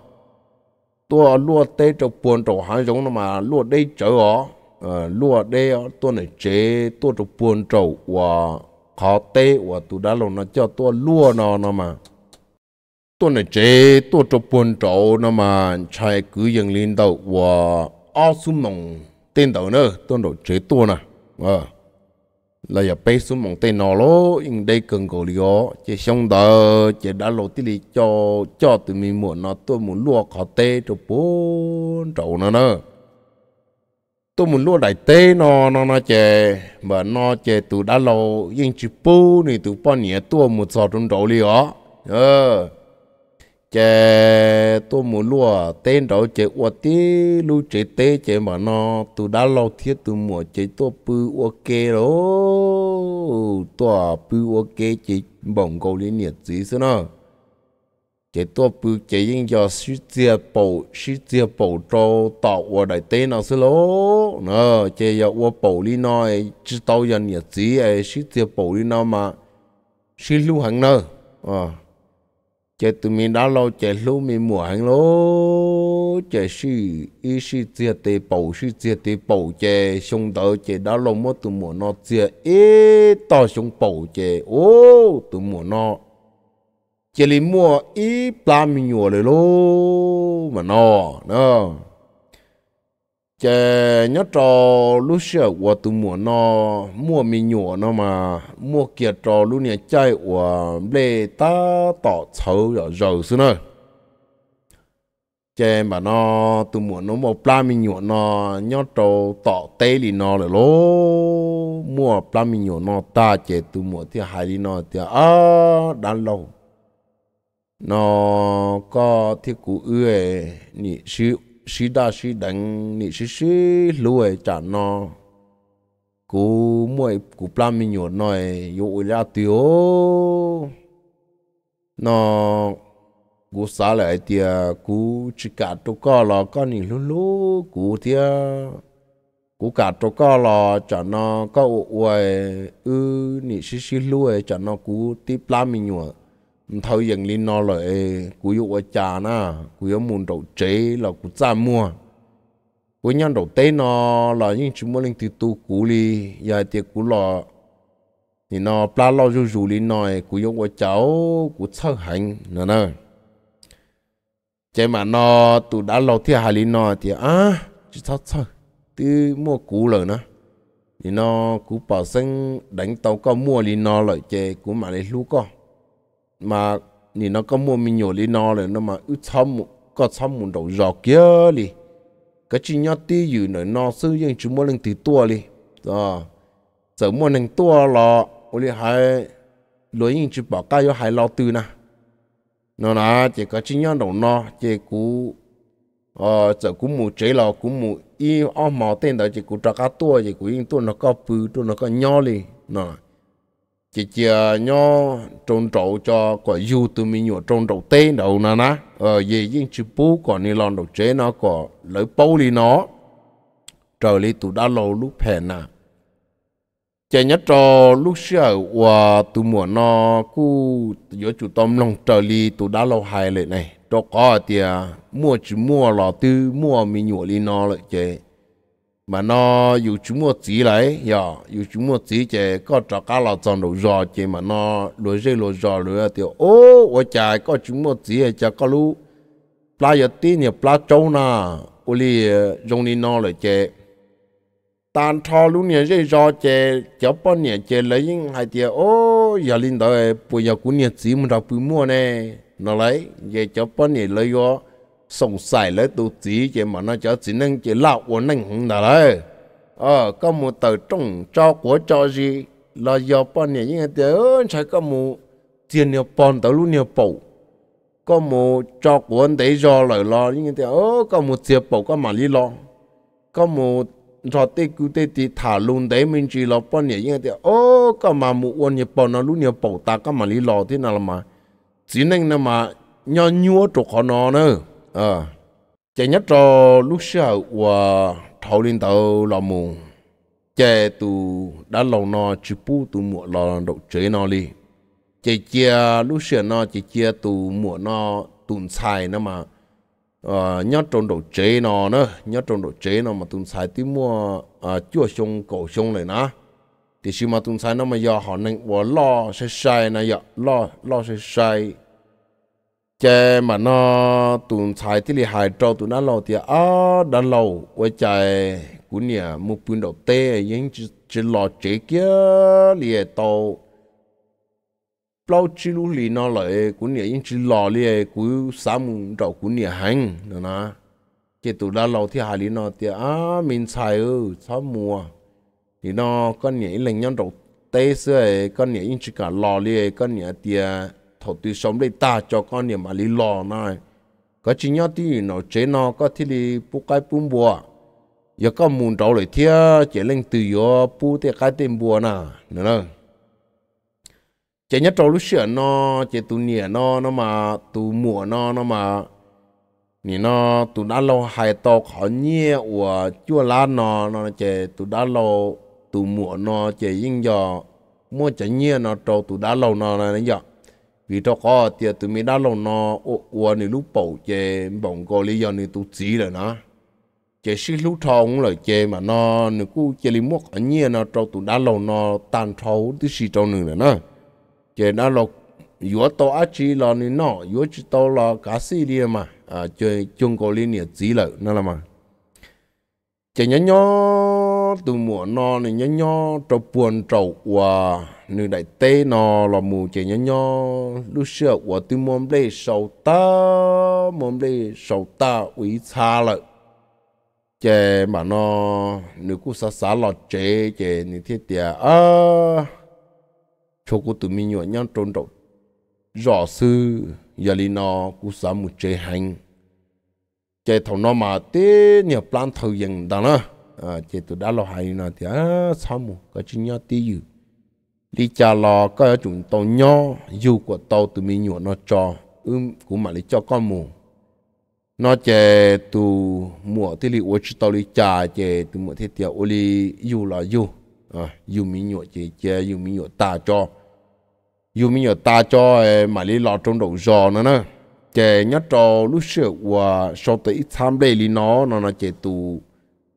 tua lúa tê trong buồn đầu hai rồng nó mà lúa đây chở ó eh, lúa đây tua này chế tua trong buồn đầu và khó tê và tụ đã lâu nó cho tôi lúa nó nó mà. Tôi này chế tôi cho buồn trổ nó mà. Chạy cứ dừng lên đầu và ao xuống mong tên đầu nữa tôi đồ chế tôi nè. Ờ. Là giờ bé xuống mong tên nó lố nhưng đây cần cầu liо chế xong đó chế đã lâu tí li cho cho tụi mình muốn nó tôi muốn lúa khó tê cho buồn trổ nó nữa tôi muốn luôn đại tế nó nó nó chè, mà nó chè từ đã lâu nhưng chỉ bù này từ bao nhiêu tôi một giờ trong đầu liền ó ờ. Chè, tôi muốn luôn tên đó chè ua tí lu chè tế chè mà nó từ đã lâu thiết từ mua chè tôi bù ok đó tôi bù ok chè bồng cầu liên nhiệt gì xí nào cái tua bự cái những giờ sư chia bổ sư chia bổ cho tạo ở đại tế nào xí lố nè cái giờ ở bổ đi nói chỉ tao dân nhà chỉ ấy sư chia bổ đi nào mà sư lưu hành nè à cái tụi mình đã lâu cái lưu mình mua hành lố cái sư ý sư chia tế bổ sư chia tế bổ cái xong đó cái đã lâu mất tụi mua nó chia ít tao xong bổ cái ô tụi mua nó chỉ li mua ít ba mươi nhiều rồi lô, mà nó nó. Chè nhớ trò lúc xưa của tụi mua nó, mua mì nhựa nó mà, mua kia trò lúc này chơi của lê ta tỏ xấu rồi rồi xưa nữa chè mà nó, tụi mua nó một pla mì nhựa nó nhớ trò tỏ tê li nó rồi lô. Mua pla mì nhựa nó, ta chè tụi mua thì hai đi nó thì à đang lâu nó có thiết cụ ưa nhị sư sư đa sư đánh nhị sư sư lùi chả nó cú mỗi cú plan mình nhổ nói dụ ra tiêu nó, cú xả lại thì cú chỉ cả chỗ co là có nhị lú lú, cú thì cú cả chỗ co là chả nó có uể ư nhị sư sư lùi chả nó cú tiếp plan mình nhổ thâu dần lên nó lại cú yêu ở cha na cú yêu muốn đầu chế là cú cha mua. Cú nhân đầu tế nó là những chúng muốn lên từ tu cú li giờ thì cú lọ thì nó pla lo rủ rủ lên nó cú yêu ở cháu cú sợ hành nữa nè. Chế mà nó tụ đã lâu thì hà lên nó thì à chỉ sợ sợ từ mua cú rồi nữa thì nó cú bảo sinh đánh tàu có mua lên nó lại chế cú mà lấy lú con mà nhìn nó có mua mình nhổ lý nó rồi nó mà ước chăm có chăm một đầu giò kia đi cái chuyện nhỏ tí gì nữa nó sử dụng chúng mua lên từ tua đi đó. Giờ mua lên tua lọ ô li hai lối những chú bảo cái hai lọ từ nè nó là chỉ có chuyện nhỏ đầu nó, chỉ cú ờ giờ cú mù chế lọ cú mù y ôm màu tên đó, chỉ cú cho cá tua, chỉ cú yên tua nó có bự tua nó có nhỏ đi nó chỉ chia nhau trôn trậu cho quả du từ mình nhổ trôn trậu tê đầu nè nè ờ về những chữ bú còn ni lon đầu chế nó có lấy bâu đi nó. Trời li tụ đã lâu lúc hè nè à. chỉ nhất cho lúc xưa và tụ mùa nó cu giữa chủ tâm lòng trời li tụ đã lâu hai lệ này. Cho có thì à, mua chỉ mua lò tư, mua mình nhổ li nó lại chế mà nó dù chúng mua chỉ lại giờ dù chúng mua chỉ chè, có trò cá lò tròn đồ giò chè mà nó lối dây lối giò lối thì ô ô chả có chúng mua chỉ chả có lú. Plá giờ tí nhiều plá trâu na ô li dùng ờ, đi nó lại chè. Tan thò lú nhiều dây giò chè chả bao nhỉ chè lấy những hai thì ô, giờ linh đó bây giờ cũng nhiều chỉ mình đọc mua nè. Nó lấy giờ chả bao nhỉ lấy vô sống sai lấy tu chỉ chứ mà nó cho chỉ nên chỉ lão của nên hùng nào đấy. Ờ có một tờ trung cho của cho gì? Là do bọn này những cái chạy có một tiền nhiều bọn tao luôn nhiều bộ. có một cho của anh thấy do lời lo những cái ờ có một tiền bộ có mà lý lo. Có một cho tê cứ tê thì thả luôn đấy, mình chỉ lo bọn này những cái ờ có mà một quân nhiều bọn nó luôn nhiều bộ ta có mà lý lo thế nào mà chỉ nên là mà nhau nhua chỗ khó nó nữa ờ. Chạy nhất cho lúc xưa và thầu lên tàu, lò mù. Chạy tù đã lâu nó chỉ bu tu mùa lò độ chế nó đi chạy chia lúc xưa nó chạy chia tù mùa nó tuần xài nó mà. Ờ nhớ trong độ chế nó nữa nhớ trong độ chế nó mà tuần xài tí mua ờ chua sông cổ sông này nó thì khi mà tuần xài nó mà giờ họ nên và lo sẽ sai này giờ lo lo sẽ sai chè mà nó tụi xài thì hại trâu tụi nó lâu thì à đã lâu với chạy của nhà một bún đầu tê những chỉ chỉ lò chế kia liền tàu. Lâu chỉ lúc lì nó lại của nhà những chỉ lò liền của sáu mùng đầu của nhà hành nữa nè cái tụi đã lâu thì hại lì nó thì à mình xài ở sáu mùa à. thì nó con nhà lần nhau đầu tê xưa con nhà những chỉ cả lò liền con nhà tiền thầu tư sống đây, ta cho con niệm mà lý lò này. Có chỉ nhớ tí nó chế nó, có thì đi bu cái bún bùa giờ có muốn trâu lại thia chế lên từ yo bu thì cái tên bùa nè, nữa nè chế nhớ trâu lúc sửa nó, chế tu nhẹ nó nó mà tu mùa nó nó mà nì nó tu đã lâu hai to khó nhẹ của chua lá nó nó chế tu đã lâu tu mùa nó, chế yên giờ mua chế nhẹ nó, trâu tu đã lâu nó này giờ vì đó có thì tụi mình đã lâu nó ô này lúc bầu chè bồng cô lý do này tụi chỉ rồi nó. Chè xí lúc thong rồi chè mà nó nó cú chè li mốc anh nhia nó, trâu tụi đã lâu nó tan thâu tí xí trong nữa nó. Chè đã lâu yếu tố á chỉ là này nó yếu chỉ tố là cả xí đi mà à. Chè chung cô lý nè chỉ rồi nó là mà. Chỉ nhớ nhớ từ mùa nó này nhớ nhớ trâu buồn trâu và nữ đại tê nó là mù chỉ nhớ nhớ lúc xưa và từ mồm lê sầu ta, mồm lê sầu ta ủy xa lại chè mà nó nữ cũng xa xa lọ chế chè nữ thiết tiệt à cho cô tụi mình nhỏ nhăn trôn trâu rõ sư, giờ li nó cũng xa mù chế hành. Chế thầu nó mà té nhiều plan thầu dừng đó nữa Ờ, à chế tụi đã lo hay nó thì à sao mu cái chuyện nhau tí gì đi cha lo, có chúng tàu nhỏ, dù của tàu từ mình nhọn nó cho um cũng mà lấy cho con mù nó chế tụ mùa thì li uống tàu li cha chế tụ mùa thì tiệt oli dù là dù. À dù mình nhọn chế chế dù mình nhọn ta cho dù mình nhọn ta cho mà li lo trong đầu giò nữa nữa chế nhất trò lúc xưa và sau tới tham bê li nó nó nó chế tụ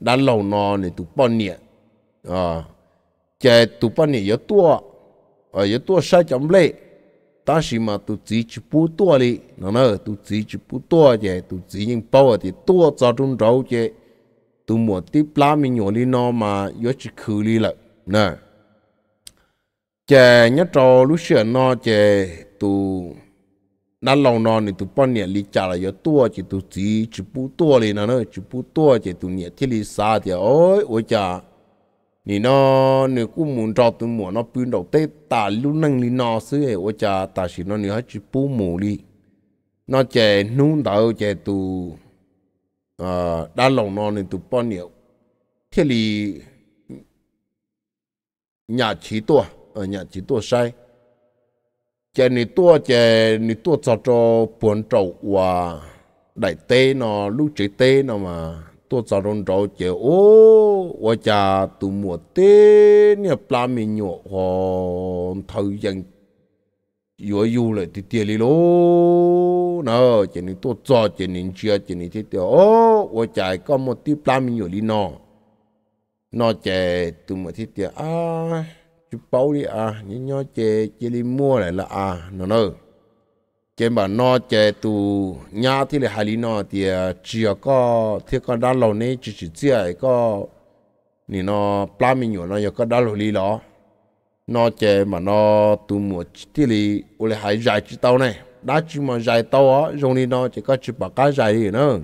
đã lâu nó này tụ bao nhiêu à ờ. chế tụ bao nhiêu yếu tua. À yếu tua sai chấm lệ. Ta chỉ mà tụ chỉ chỉ bù tua đi nó nó tụ chỉ chỉ bù tua chế tụ chỉ những bao thì tua cho trung trâu chế tụ một tí lá mình nhỏ đi nó mà yếu chỉ khử đi lại nè. Chế nhất trâu lúc xưa nó chế tụ nó lâu nó thì tụ bao nhiêu lý trả lại tua chỉ tụ chỉ chỉ bù tua lên nó chỉ bù tua chỉ tụ nhiệt thì lý xa thì ôi ôi chà nì nó cũng muốn cho tụ mùa nó bún đầu tết ta luôn năng lý nó xứ ấy ôi cha, ta chỉ nó nì chỉ bù mù đi nó chè nung đầu chè tụ à đã lâu nó thì tụ bao nhiêu thì lý nhà chỉ tua ở nhà chỉ tua sai chè ni tua chè ni tua cho cho buồn trầu và đại tê nó lúc chế tê nó mà. Tua cho rôn trầu chè, ô và chà tụ mùa tê nè pla mì nhọ họ thời gian yếu yếu lại thì tiền đi lô nó chè ni tua cho, chè ni chia, chè ni thế tiêu ô và chà, có một tí pla mì nhọ đi nó nó chè tụ mùa thế tiêu à chú bao đi à nhớ nhớ chè chè đi mua lại là à nó nó chè mà nó chè tu nhà thì là hai lý nó thì à, chỉ có thì có đá lâu này chỉ chỉ chỉ có nè nó pla mình nhỏ nó có đá lâu lý đó nó chè mà nó tu mua thì là ô lại hai dài chỉ tàu này. Đá chỉ mà dài tàu á rồi đi nó chỉ có chỉ bạc cá dài gì nữa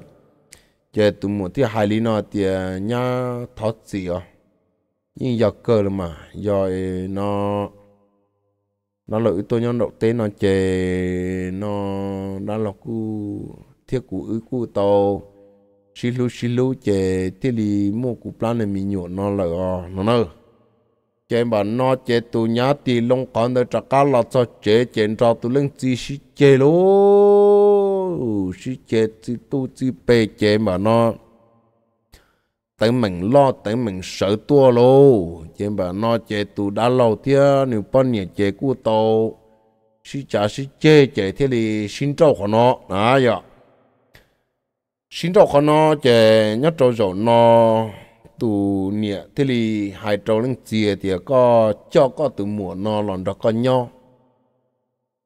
chè tu mua thì hai lý nó thì nhà thoát gì à nhưng giờ cơ là mà rồi ờ, nó nó lợi tôi nhau đầu tế nó chè nó đã là cu, thiết cụ ứ cu tàu. Xí lu xí lu chè thiết li mua cụ plan này mình nhổ nó là nó nơ. Chè mà nó chè tù nhá tì lông con đời trả cá lọt cho chè chè cho tù lên chi xí chè lô. Xí chè chi tu chi bê chè mà nó tự mình lo tự mình sợ tua lô. Chứ bà nó chè tù đã lâu thia nếu bao nhà chè của tàu sĩ trả sĩ chê chè thế thì xin trâu của nó. À dạ. Xin trâu của nó chè nhất trâu rồi nó tù nhẹ thế thì hai trâu lên chìa thì có, cho có từ mùa nó lần đó có nhau.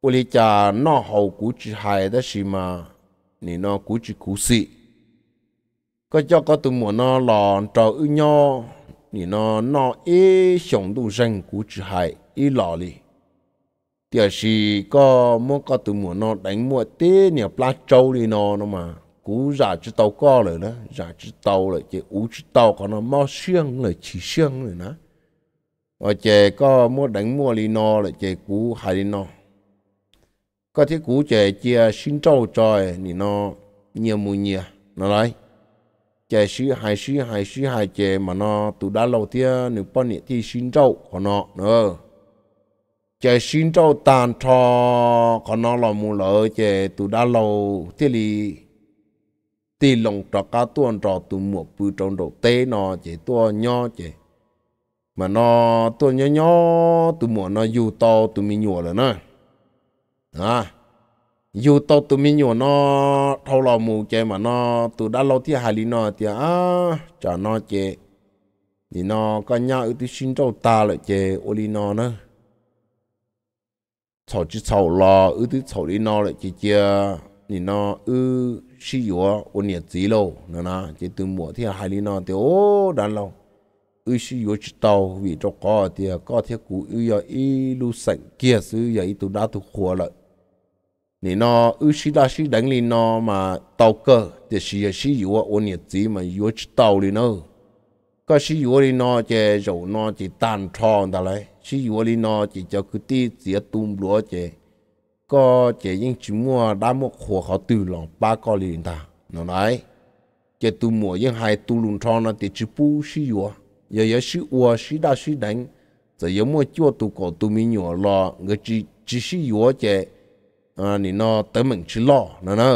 Uli cha nó hậu cú chỉ hai đó xí mà nè nó cú chỉ cú xị có cho có tụi mùa nó lò trò ư nho thì nó nó ế sống đủ răng của chỉ hại ý lò li tiếc gì có mua có tụi mùa nó đánh mua tê nhà plá trâu đi nó nó mà cú giả chữ tàu co rồi đó giả chữ tàu rồi chứ, ú chữ tàu có nó mau xương rồi chỉ xương rồi đó và ờ, chè có mua đánh mua li nó rồi chè cú hại li nó. Có thể cú chè chia xin trâu trời thì nó nhiều mùi nhiều nó lấy chè sư hai sư hai sư hai chè mà nó từ đã lâu thì nếu bao nhiêu thì xin trâu của nó nữa chè xin trâu tàn cho của nó là mù lỡ chè từ đã lâu thì lì. Thì lòng trò cá tuôn trò từ mùa bự trong đầu tê nó, chè tua nhỏ chè. Mà nó tua nhỏ nhỏ từ mùa nó dù to từ mình nhỏ rồi nè à dù tôi tụi mình nhổ nó thâu lò mù chơi mà nó tụi đã lâu thì hai lý nó thì à chả nó chơi thì nó có nhà ở tí xin trâu ta lại chơi ô lý nó. Nữa chậu chứ chậu lò ở tí chậu lý nó lại chơi chơi thì nó ư xí yếu ô nhiệt gì lâu nữa nè chỉ từ mùa thì hai lý nó thì, ô, đàn lâu. Ư xí yếu chỉ tàu vì cho có thì, có thể cú ư giờ y lu sạch kia sư giờ y tụi đã tụi khua lại nè nó ư xí đã xí đánh lý nó mà tàu cơ thì xí xí yếu ô nhiệt gì mà yếu chỉ tàu lý nó có xí yếu lý nó chỉ rồi nó chỉ tan tròn đó lại xí yếu lý nó chỉ cho cứ tí chỉ tung lúa chỉ có chỉ những chỉ mua đã một hồ họ từ lòng ba có liền ta nó nói. Chỉ tu mua những hai tu lùn tròn nó thì chỉ bu xí yếu giờ giờ xí ua xí đa xí đánh giờ giờ mua cho tu cổ tu mi nhỏ lo người chỉ chỉ xí yếu chỉ à nì nó tới mình chỉ lo nè nè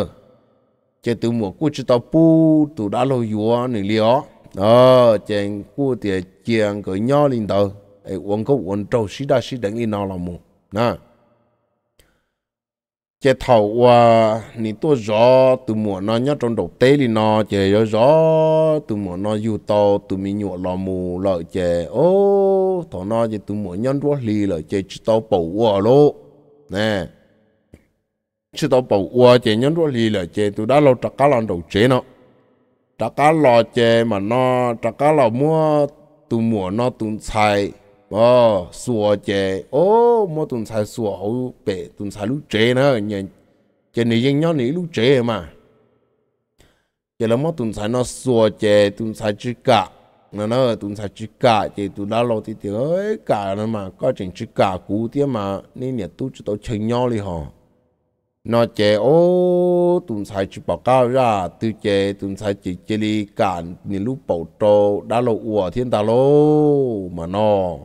chế từ mùa cua chỉ tao pu từ đã lâu yếu nì lió. Ờ chèn cua thì chèn cái nhỏ lên đầu ai uống có uống trâu xí đa xí đánh đi nào là mù. Nè chế thầu qua nì tôi rõ từ mùa nó nhớ trong đầu tê thì nó chế rõ rõ từ mùa nó yêu to, từ mình nhụa lò mù lợi chế ô thọ nó chế từ mùa nhân đua lì lợi chế chỉ tao bầu qua lô. Nè chỉ tao bảo qua chế nhân rồi lì lợi chế tụi đã lâu trắc cá lần đầu chế nó. Trắc cá lò chế mà nó trắc cá lò mua tụi mùa nó tụi xài. Ờ sủa chế ô mua tụi xài sủa hậu bể tụi xài lúc chế nữa nhận chế này dân nhau này lúc chế mà. Chế là mua tụi xài nó sủa chế tụi xài chỉ cả nó nó tụi xài chỉ cả chế tụi đã lâu thì thì ấy cả nó mà, có chuyện chỉ cả cũ tiếc mà nên nhà tụi chỉ tao chơi nhau đi hả nó chế ô tụng sai chỉ bảo cao ra từ chế tụng sai chỉ chế li cản nhìn lúc bảo trâu đã lâu ủa thiên ta lô, mà nó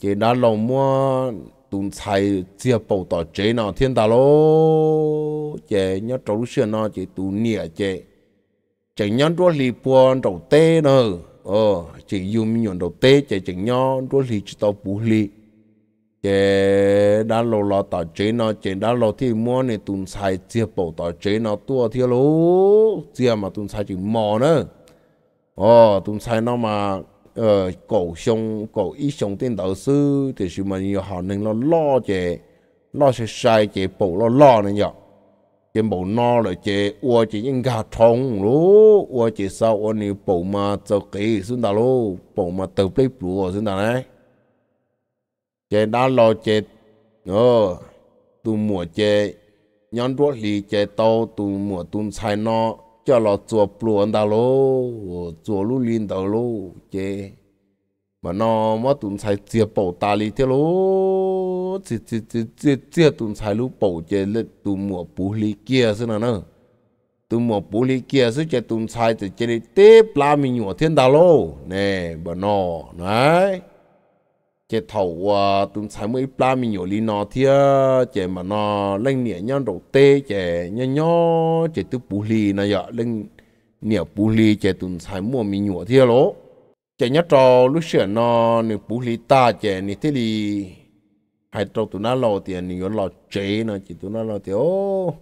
chế đã lộ mua tụng sai chia bảo tỏ chế nào thiên ta lô. Chế nhớ trâu lúc xưa nó chế tụ nịa chế chẳng nhớ đua lì buồn đầu tê nữa ờ chế dùng nhọn đầu tê chế chẳng nhớ đua lì chỉ tao bù lì chế đã lâu lo tỏ chế nó chế đã lâu thì mua này tuần xài chia bộ tỏ chế nó tua thiên lố chia mà tuần xài chỉ mò nữa. Ờ tuần xài nó mà ờ cổ sông cổ ít sông tên đạo sư thì sự mà nhiều họ nên lo lo chế lo sẽ sai chế bộ lo lo này nhở. Chế bộ no rồi chế, ua chế những gà thông lố ua chế sao ua này bộ mà cho kỹ xuống đạo lố bộ mà tự biết lúa xuống đạo này chế đã lo chế ờ tu mùa chế nhón ruột lì chế tàu tu mùa tu sai nó. Cho lo chùa pluồn đào lô chùa lu linh đào lô chế mà nó mà tụi sai chia bầu ta lì thế lô. Chia chia chia chia chia tụi sai lu bầu chế lên tu mùa bù lì kia xin nào nữa tụi mùa bù lì kia xin chế tụi sai thì chế đi tiếp la mi nhọ thiên đào lô. Nè, bà nó này chế thầu à tụi sai mới la mi nhọ li nó thì, ờ, chế mà nó lên nhẹ nhau đầu tê chế nhau nhau chế tụi bù lì này vậy lên nhẹ bù lì, chế tụi sai mua mình nhọ thì lỗ chế nhớ trò lúc xưa nó nè bù lì ta chế nè thế li hai trâu tụi nó lo tiền nè lo chế nó chỉ tụi nó lo tiền ô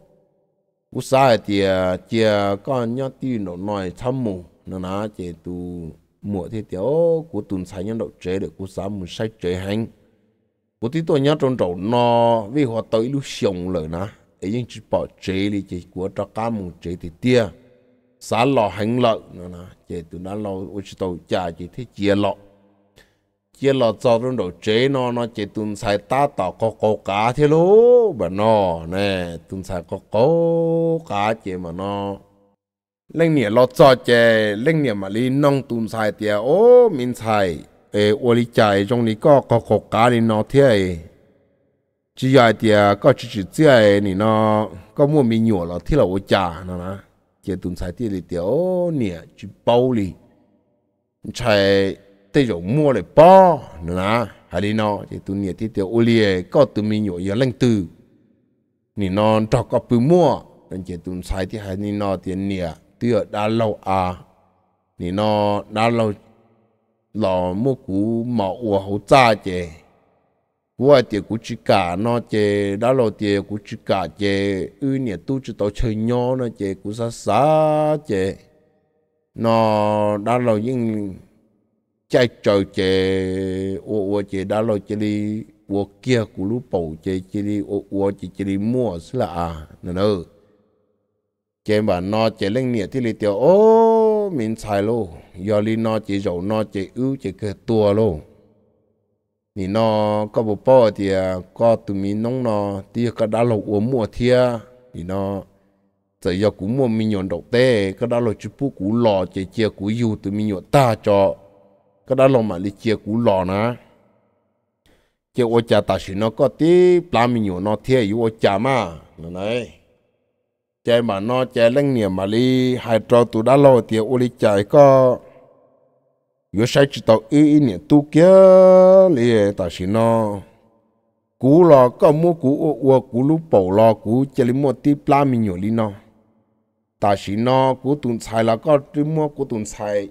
cú sai thì ờ, chế ờ, con nhớ tiền nó nói thăm mù. Nó nói chế tụi mùa thì tiểu của tuần sai nhân độ chế được của xã muốn sai chế hành. Của tí tôi nhớ trong trâu nó vì họ tới lúc xong rồi nè ấy nhưng chỉ bỏ chế đi, chỉ của cho cá mù chế thì tia. Xã lò hành lợi nữa nè chế từ đó lò ô chỉ tàu chả chỉ thế chia lọ. Chia lọ cho trong đầu chế nó nó chế tuần sai ta tỏ có có cá thế lố. Bà nó nè tuần sai có có cá chế mà nó เล่งเนี่ยเราจอดแจเล่งเนี่ยมาลีน้องตูมสายเตียโอ้มินสายเออวลิใจตรงนี้ก็ก็กกาลีนอเทียจียเตียก็ชิจิเจียนี่เนาะก็มั่วมีหยวเราที่เราอุจานะนะเจตุนสายเตียเตียโอ้เนี่ยจีเปาลีใช่เตยมั่วเลยป้อนะนะฮาลีนอเจตุนเนี่ยที่เตียวอเลีก็ตุมีหยวอย่าเล่งตือนี่นอนจอกก็ปืมั่วนั่นเจตุนสายที่หานี่นอเตียเนี่ย tiêu đã lâu à. Nè nó đã lâu lò mua cú mỏ ua hậu cha chế của tiệt cú chỉ cả nó chè. Đã lâu tiệt cú chỉ cả chè. Ư nhiệt tu chỉ tao chơi nhỏ nó chè cú sa sa chè. Nó đã lâu nhưng chạy trời chè ô ô chè. Đã lâu chè đi ô kia cú lú bầu chè chè đi ô ô chè chè đi mua, xí là à. Nữa chế mà nó chế lên nghĩa thì li tiêu ô, mình xài lô. Giờ li nó chế dầu nó chế ưu chế cái tua lô. Thì nó có bộ bò thì à, có tụi mình nông nó thì có đã lâu uống mua thia thì nó giờ giờ cũng mua mình nhọn độc tê, có đã lâu chụp cú lò chế chia cú yêu tụi mình nhọn ta cho. Có đã lâu mà li chia cú lò ná. Chế ô cha ta xin nó có tí ba mình nhọn nó thia yêu ô cha mà. Này chạy mà nó chạy lên niệm mà li hai trò tu đã lâu thì ô li chạy có. Vừa sai chỉ tàu ý ý niệm tu kia li ta xin nó. Cú lo có mua cú ô cú lu bầu lo cú chạy li mua tí ba mình nhọn li nó. Ta xin nó, cú tuần xài là có tí mua cú tuần xài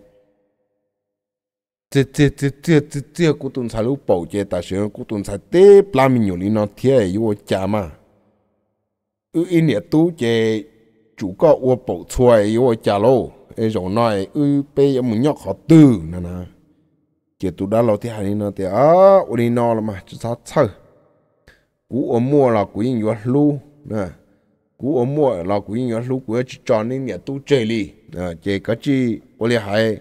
thế thế thế thế thế thế cú tuần xài lu bầu chạy ta xin cú tuần xài tí ba mình nhọn li nó thiệt yêu chả mà ư, ý nhẹ tu chế chủ có ua bổ chuối ua chả lô. Ê rồi nói, ư, bê bây một nhọc họ tư, nè nè. Chế tu đã lâu thì hà ni nó thì, á ua đi nó là mà chú sao chơ cú ua mua là cú yên yo lu, nè. Cú ua mua là cú yên yo lu cú chỉ cho nên nhẹ tu chế đi nè. Chế cái chi ua đi hai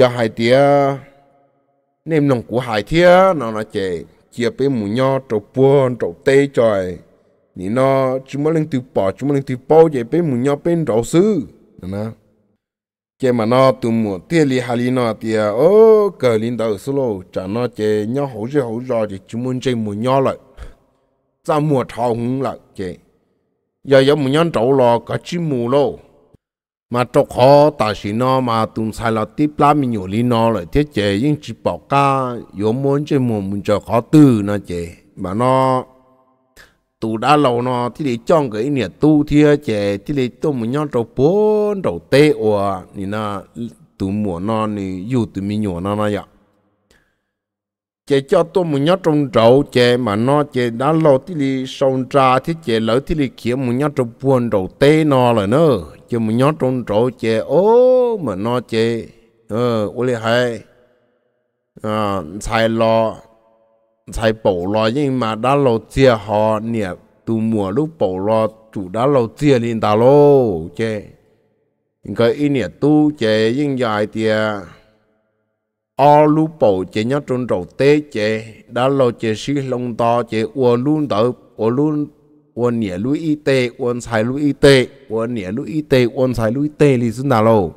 ya hai tía nên nông cú hai thia nó là chế chia bê mù nhóc trâu buôn trâu tê trời ni nó chúng mới lên từ bỏ chúng mới lên từ bao vậy bên muốn nhau bên đầu sư nè cái mà nó từ một tiền li hà li nó thì ô cờ linh đầu sư lô, chả nó chế nhau hỗ trợ hỗ trợ thì chúng muốn chơi muốn nhau lại ra mùa thao hứng lại chế giờ giờ muốn nhau trâu lo cả chim mù lô. Mà trâu khó ta chỉ nó mà tung sai là tiếp lá mình nhổ li nó lại thế chế nhưng chỉ bỏ ca yếu muốn chơi mùa mình cho khó tư nó chế mà nó tụ đã lâu nó, thì để chọn cái nè tu thia chè, thì để tôi muốn nhau trâu bốn trâu tê ủa nè na tụ mùa nó nè yêu tụ mình nhỏ nó nó vậy. Chè cho tôi muốn nhau trồng trâu chè mà nó, chè đã lâu thì để sông trà thì chè lỡ thì để kia muốn nhau trâu bốn trâu tê nó là nữa chè muốn nhau trồng trâu chè ô mà nó chè ờ ô lê hay. À sai lo thầy bổ lo nhưng mà đã lâu chia họ nè tu mùa lúc bổ lo chủ đã lâu chia lên ta lô chê nhưng ý nè, tu chê, nhưng dài thì à, o lúc bổ chê nhớ trong đầu tế chê, đã lâu chê sĩ lông to chê ua luôn tớ ua luôn ua nè lúc y tê ua xài lúc y tê ua nè lúc y tê ua xài lúc y tê, lì xin ta lô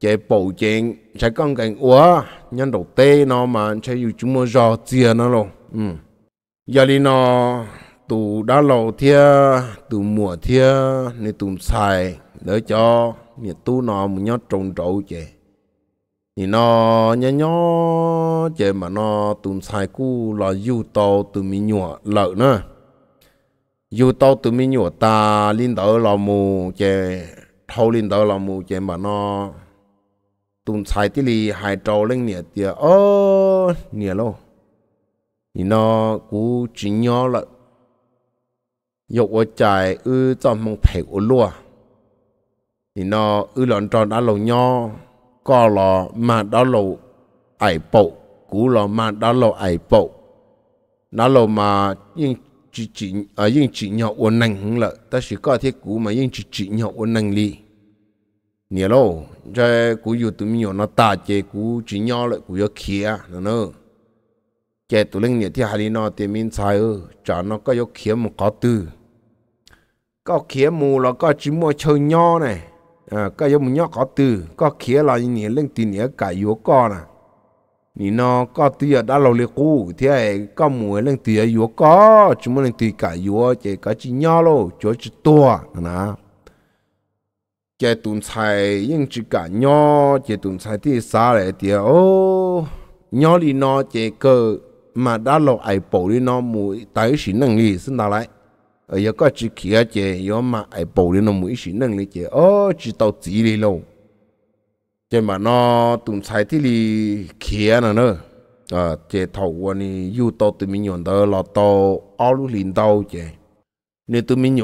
chế bộ chế sẽ con cảnh ua, nhân đầu tê nó mà sẽ dùng chúng mua giò chia nó luôn ừ. Giờ đi nó tụ đã lâu thia tụ mùa thia nên tụ xài để cho nhiệt tu nó một nhót trồng trậu chè. Thì nó nhớ nhớ chè mà nó tụ xài cu là du tàu tụ mi nhọ lợ nữa dù tàu tụ mi nhọ ta linh đỡ là mù chè, thâu linh đỡ là mù chè mà nó tụng sai tí li hai trâu lên nhẹ tiệt ô nhẹ lô. Thì nó cú chỉ nhỏ lại dục ở trái ư trong mong phải ở lúa thì nó ư lợn tròn đã lâu nhỏ có là mà đã lâu ải bộ cú là mà đã lâu ải bộ đã lâu mà nhưng chỉ chỉ ở nhưng chỉ nhỏ ở nành lại ta chỉ có thể cú mà nhưng chỉ chỉ nhỏ ở nành li nhiều lâu, cho cú yêu tụi mình nó ta chế cú chỉ nhỏ lại cú yêu kia nó nó, chế tụi linh nhiều thì hai nó thì mình sai ơ cho nó có yêu kia một có tư. Có kia mù là có chỉ mua chơi nhỏ này. À có yêu một nhỏ có tư có kia là nhiều linh tiền nhiều cả yêu con nè. Nì nó có tư đã lâu liệt cú thì ai có mù linh tiền yêu có chỉ mua linh tiền cả yêu chế có chỉ nhỏ lô chỗ chỉ to, nè chế tuần sai nhưng chỉ cả nhỏ chế tuần thì xa lại thì ô nhỏ đi nó chế cơ, mà đã lộ ai bảo đi nó mũi tới sĩ năng lực xin nào lại. Ờ, ở có chỉ kia chế yếu mà ai bảo đi nó mũi sĩ năng lực chế ô ờ, chỉ tàu chỉ đi lâu chế mà nó tuần sai thì đi kia nữa ờ, nữa à chế thầu quan đi yêu tàu từ mình nhọn đó là tàu áo lú liền tàu chế nên tụi mình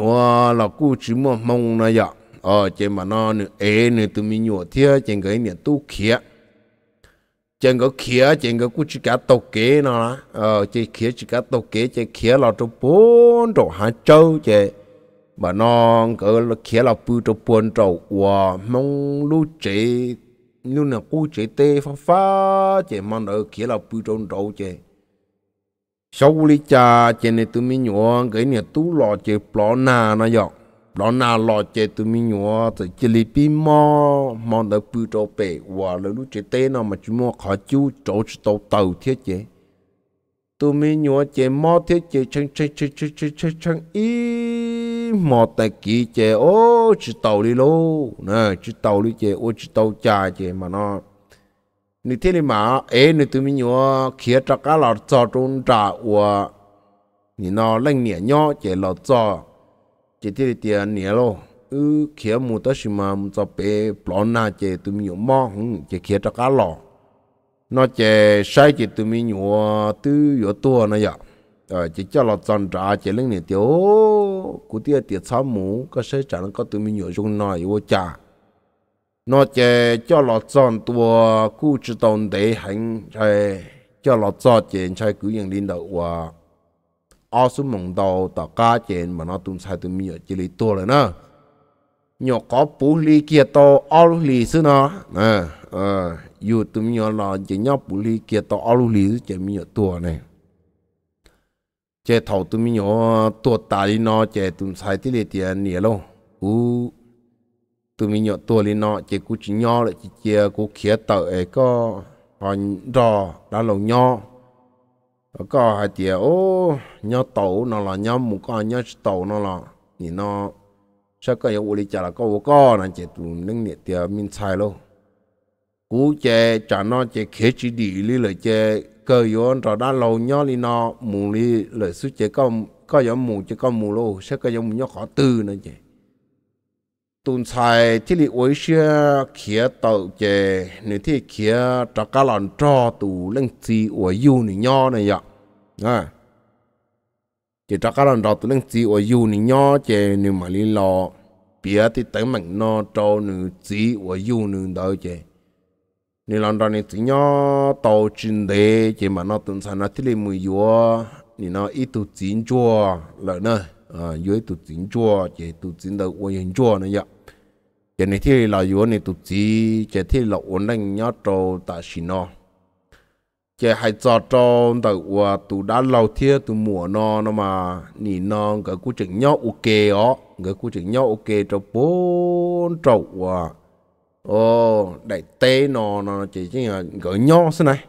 là cú chỉ mà mong nó vậy ờ chỉ mà nó nữa ế nữa tụi mình nhổ thia chỉ cái này tu khía. Chỉ cái khía chỉ cái cú chỉ cả tàu kế nó ờ chỉ khía chỉ cả tàu kế chỉ khía là trong bốn độ hai châu chỉ mà nó cỡ khía kia là bự cho buồn trâu và mong lu chế lu là cú chế tê phá phá chế mong đỡ khía là bự trong trâu chế sau lý cha chế này tụi mình nhọ cái này tu lọ chế bỏ na nó dọc đó là lo chế tụi mình nhỏ thì chỉ lấy pin mò mò đỡ bự trâu bể. Và là lúc chế tê nó mà chúng mò khó chú trâu chỉ tàu tàu thiết chế. Tụi mình nhỏ chế mò thiết chế chăng chăng chăng chăng chăng chăng chăng ý. Mò tại kỹ chế ô chỉ tàu đi lô. Nè chỉ tàu đi chế ô chỉ tàu cha chế mà nó. Nếu thế này mà, ế nếu tụi mình nhỏ kia cho cá là cho trung trả và ni nó lên nhẹ nhọ chế là cho chỉ thế tiền nè lo ừ kia mu tới xí mà mu cho bé plon na chế tụi mình mỏ mò chế kia cho cá lọt nó chế sai chế tụi mình nhổ tư nhổ tua nó vậy ờ chế cho lọt tròn trả chế lên nè tiêu cú tiệt tiệt sáu mu có sai trả nó có tụi mình nhổ chung nói vô trả nó chế cho lọ tròn tua cú chỉ tồn để hành chạy cho lọ chọn chuyện chạy cứ những 领导 và ở số mong đầu tất cá chén mà nó tung sai tụi miệng chỉ lấy tua rồi nè nhỏ có bù lì kia to ở lì xứ nó. Nè ờ dù tụi mình là chỉ nhau bù lì kia to ở lì chỉ miệng tua này. Chế thầu tụi mình nhỏ tua ta đi nó chế tụi sai tí lý tiền nè luôn u tụi mình nhọ tua đi nó chỉ cú chỉ nhỏ lại chỉ chia cú khía tờ ấy có còn rò đã lâu nhỏ có hai tiệt ô nhau tàu nó là nhau một con nhau tàu nó là nhìn nó sẽ có yếu lý chả là có vô có là chỉ tụ nâng nhẹ tiệt mình xài luôn cú chế trả nó chế khế chỉ đi lý lời chế cơ yếu rồi đã lâu nhau lý nó, mù lý lời suy chế có có yếu mù chế có mù luôn sẽ có yếu mù nhau khó tư nữa chế tuần sai thì li ối xưa kia tàu chè nếu thì kia cho cá lòn cho tù lên chi ối yêu này nhỏ này vậy à chỉ cho cá lòn cho tù lên chi ối yêu này nhỏ chè nếu mà li lo bia thì tới mình nó cho nếu chi ối yêu nếu đó chè nếu lòn ra này chỉ nhỏ tàu chuyên đề chỉ mà nó tuần sai nó thì li mùi yếu nếu nó ít tụ chín chua lợn nữa ờ dưới tụ chín chua chè tụ chín đầu ở yên chua này vậy cái này thì là yếu này tụt gì giờ thì là ổn định nhớ trâu tại xin nó giờ hay cho trâu ta qua tụ đã lâu thiê tụ mùa nó nó mà nỉ nó cái cú chừng nhớ ok ó cái cú chừng nhớ ok cho bốn trâu qua à. ô đại tê nó nó chỉ chỉ là cái nhớ thế này.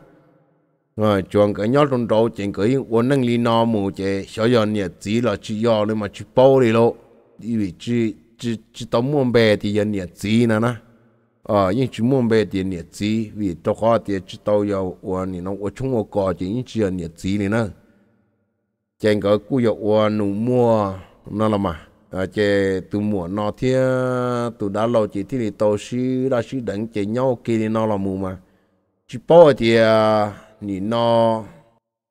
啊，全个鸟中招，真可以，我能力那么些，小小年纪了，去要了嘛，去包的咯，因为只只只到孟买的人年纪了呢，啊，因去孟买的年纪，为多花点去到要我你侬，我从我家境因只要年纪了呢，整个古要我努啊那了嘛，啊，这都莫那天都大老几天的到时那是等这鸟给的那了木嘛，去包的。你 nó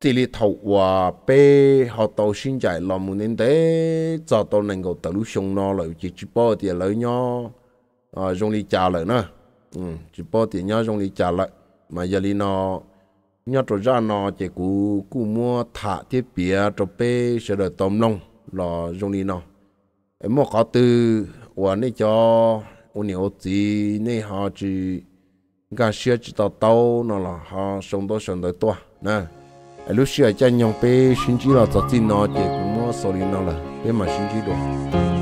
thì li thầu và bê họ tàu sinh chạy làm một nên thế cho tàu nên có tàu sông nó lại chỉ chỉ bao tiền lấy nhau à dùng li trả lại nữa ừ chỉ bao tiền nhau dùng li trả lại mà giờ li nó nhau trò ra nó chỉ cú cú mua thả thiết bị cho bê sẽ được tôm nông là dùng li nó em mua có từ và này cho ôn nhiều gì này họ chỉ cái xe chỉ tàu tàu nó là họ sống đó sống đó to nè lúc xưa cha nhong pe xin chỉ là cho tin nó chỉ cũng mua số li nó là để mà xin chỉ được